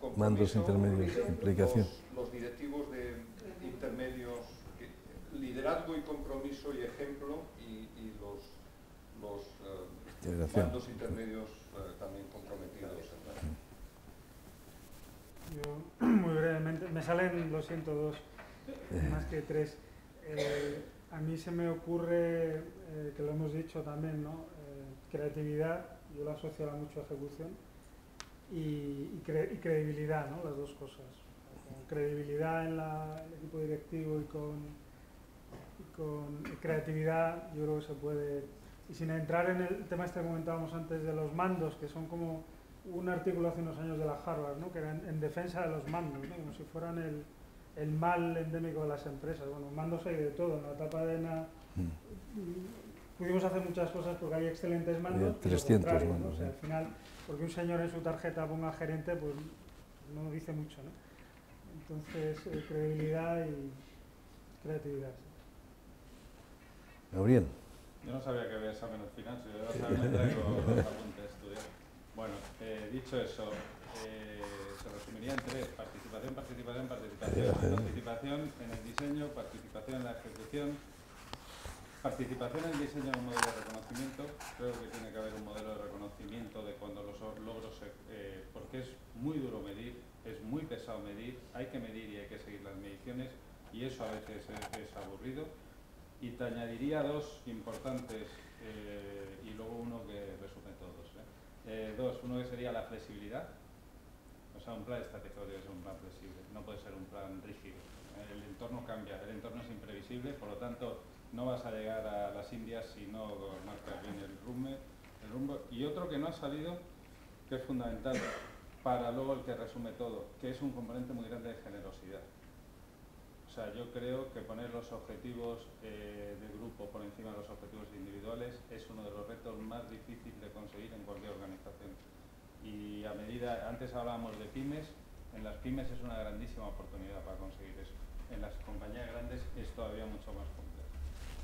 compromiso mandos intermedios, implicación. Los, directivos de intermedios, liderazgo y compromiso y ejemplo y, los, los uh, mandos intermedios uh, también comprometidos. Yo, [clears throat] muy brevemente, me salen, lo siento, dos, más que tres. Eh, a mí se me ocurre, eh, que lo hemos dicho también, ¿no? Eh, creatividad, yo la asocio a mucho a ejecución, y, credibilidad, ¿no? las dos cosas. Con credibilidad en el equipo directivo y con, con creatividad, yo creo que se puede. Y sin entrar en el tema este que comentábamos antes de los mandos, que son como un artículo hace unos años de la Harvard, ¿no? que era en, defensa de los mandos, como si fueran el, el, mal endémico de las empresas. Bueno, mandos hay de todo, en la etapa de ENA mm. pudimos hacer muchas cosas porque hay excelentes mandos. 300 mandos. al final porque un señor en su tarjeta ponga gerente, pues no dice mucho, ¿no? Entonces, eh, credibilidad y creatividad. Gabriel. Yo no sabía que había exámenes finales, yo [laughs] sabía que traigo los apuntes de estudiar. Bueno, eh, dicho eso, eh, se resumiría en tres, participación, participación, participación. Participación en el diseño, participación en la ejecución Participación en el diseño de un modelo de reconocimiento. Creo que tiene que haber un modelo de reconocimiento de cuando los logros, eh, porque es muy duro medir, es muy pesado medir, hay que medir y hay que seguir las mediciones y eso a veces es, aburrido. Y te añadiría dos importantes eh, y luego uno que resume todos. ¿eh? dos, uno que sería la flexibilidad. Sea, un plan estratégico debe ser un plan flexible, no puede ser un plan rígido. El entorno cambia, el entorno es imprevisible, por lo tanto no vas a llegar a las Indias si no marcas bien el rumbo, el rumbo. Y otro que no ha salido, que es fundamental para luego el que resume todo, que es un componente muy grande de generosidad. O sea, yo creo que poner los objetivos eh, de grupo por encima de los objetivos individuales es uno de los retos más difíciles de conseguir en cualquier organización. Y a medida, antes hablábamos de pymes, en las pymes es una grandísima oportunidad para conseguir eso. En las compañías grandes es todavía mucho más complejo.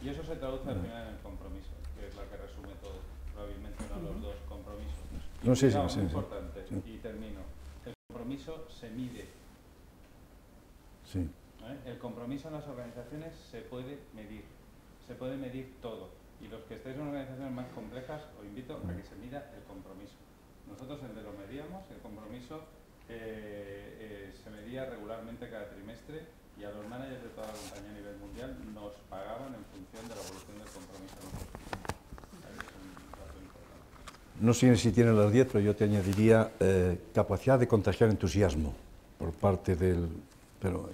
Y eso se traduce al final en el compromiso, que es la que resume todo. Probablemente uno de los dos compromisos. no, sí, sí, sí, importante, y termino. El compromiso se mide. Sí. ¿Eh? El compromiso en las organizaciones se puede medir. Se puede medir todo. Y los que estéis en organizaciones más complejas, os invito a que se mida el compromiso. Nosotros de lo medíamos, el compromiso eh, eh, se medía regularmente cada trimestre y a los managers de toda la compañía a nivel mundial nos pagaban en función de la evolución del compromiso. No sé si tienen las 10, pero yo te añadiría eh, capacidad de contagiar entusiasmo por parte del... Pero,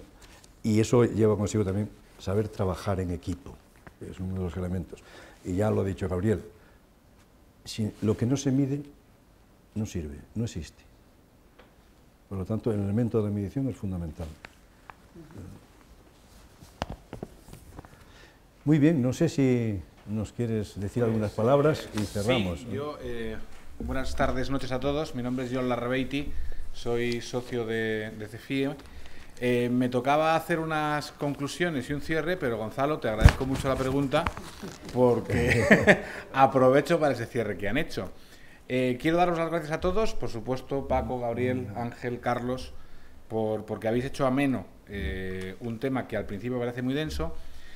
y eso lleva consigo también saber trabajar en equipo, es uno de los elementos. Y ya lo ha dicho Gabriel, lo que no se mide no sirve, no existe. Por lo tanto, el elemento de la medición es fundamental. Muy bien, no sé si nos quieres decir algunas palabras y cerramos. Sí, yo, eh, buenas tardes, noches a todos. Mi nombre es John Larrabeiti, soy socio de, de CEFIE. Eh, me tocaba hacer unas conclusiones y un cierre, pero Gonzalo, te agradezco mucho la pregunta porque [laughs] [laughs] aprovecho para ese cierre que han hecho. Eh, quiero daros las gracias a todos, por supuesto, Paco, Gabriel, Ángel, Carlos, por, porque habéis hecho ameno eh, un tema que al principio parece muy denso.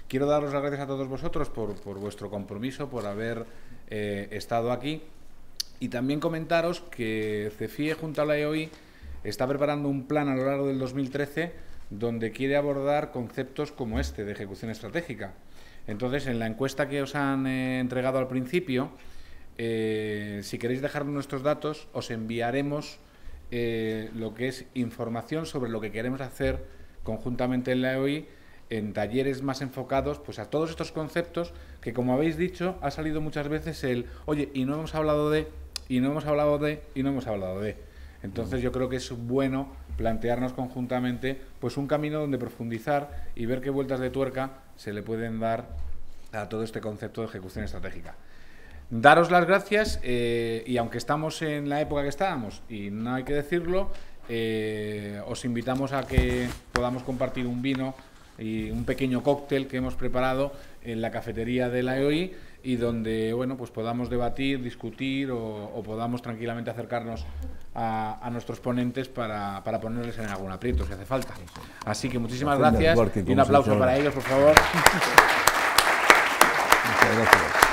Quiero daros las gracias a todos vosotros por, por vuestro compromiso, por haber eh, estado aquí. Y también comentaros que CEFIE junto a la EOI está preparando un plan a lo largo del 2013 donde quiere abordar conceptos como este de ejecución estratégica. Entonces, en la encuesta que os han entregado al principio, eh, si queréis dejar nuestros datos, os enviaremos eh, lo que es información sobre lo que queremos hacer conjuntamente en la EOI en talleres más enfocados pues a todos estos conceptos que como habéis dicho ha salido muchas veces el oye y no hemos hablado de y no hemos hablado de y no hemos hablado de entonces yo creo que es bueno plantearnos conjuntamente pues un camino donde profundizar y ver qué vueltas de tuerca se le pueden dar a todo este concepto de ejecución estratégica. Daros las gracias eh, y aunque estamos en la época que estábamos y no hay que decirlo, eh, os invitamos a que podamos compartir un vino y un pequeño cóctel que hemos preparado en la cafetería de la EOI y donde bueno pues podamos debatir, discutir o, o podamos tranquilamente acercarnos a, a nuestros ponentes para, para, ponerles en algún aprieto si hace falta. Así que muchísimas gracias y un aplauso para ellos, por favor. Muchas gracias.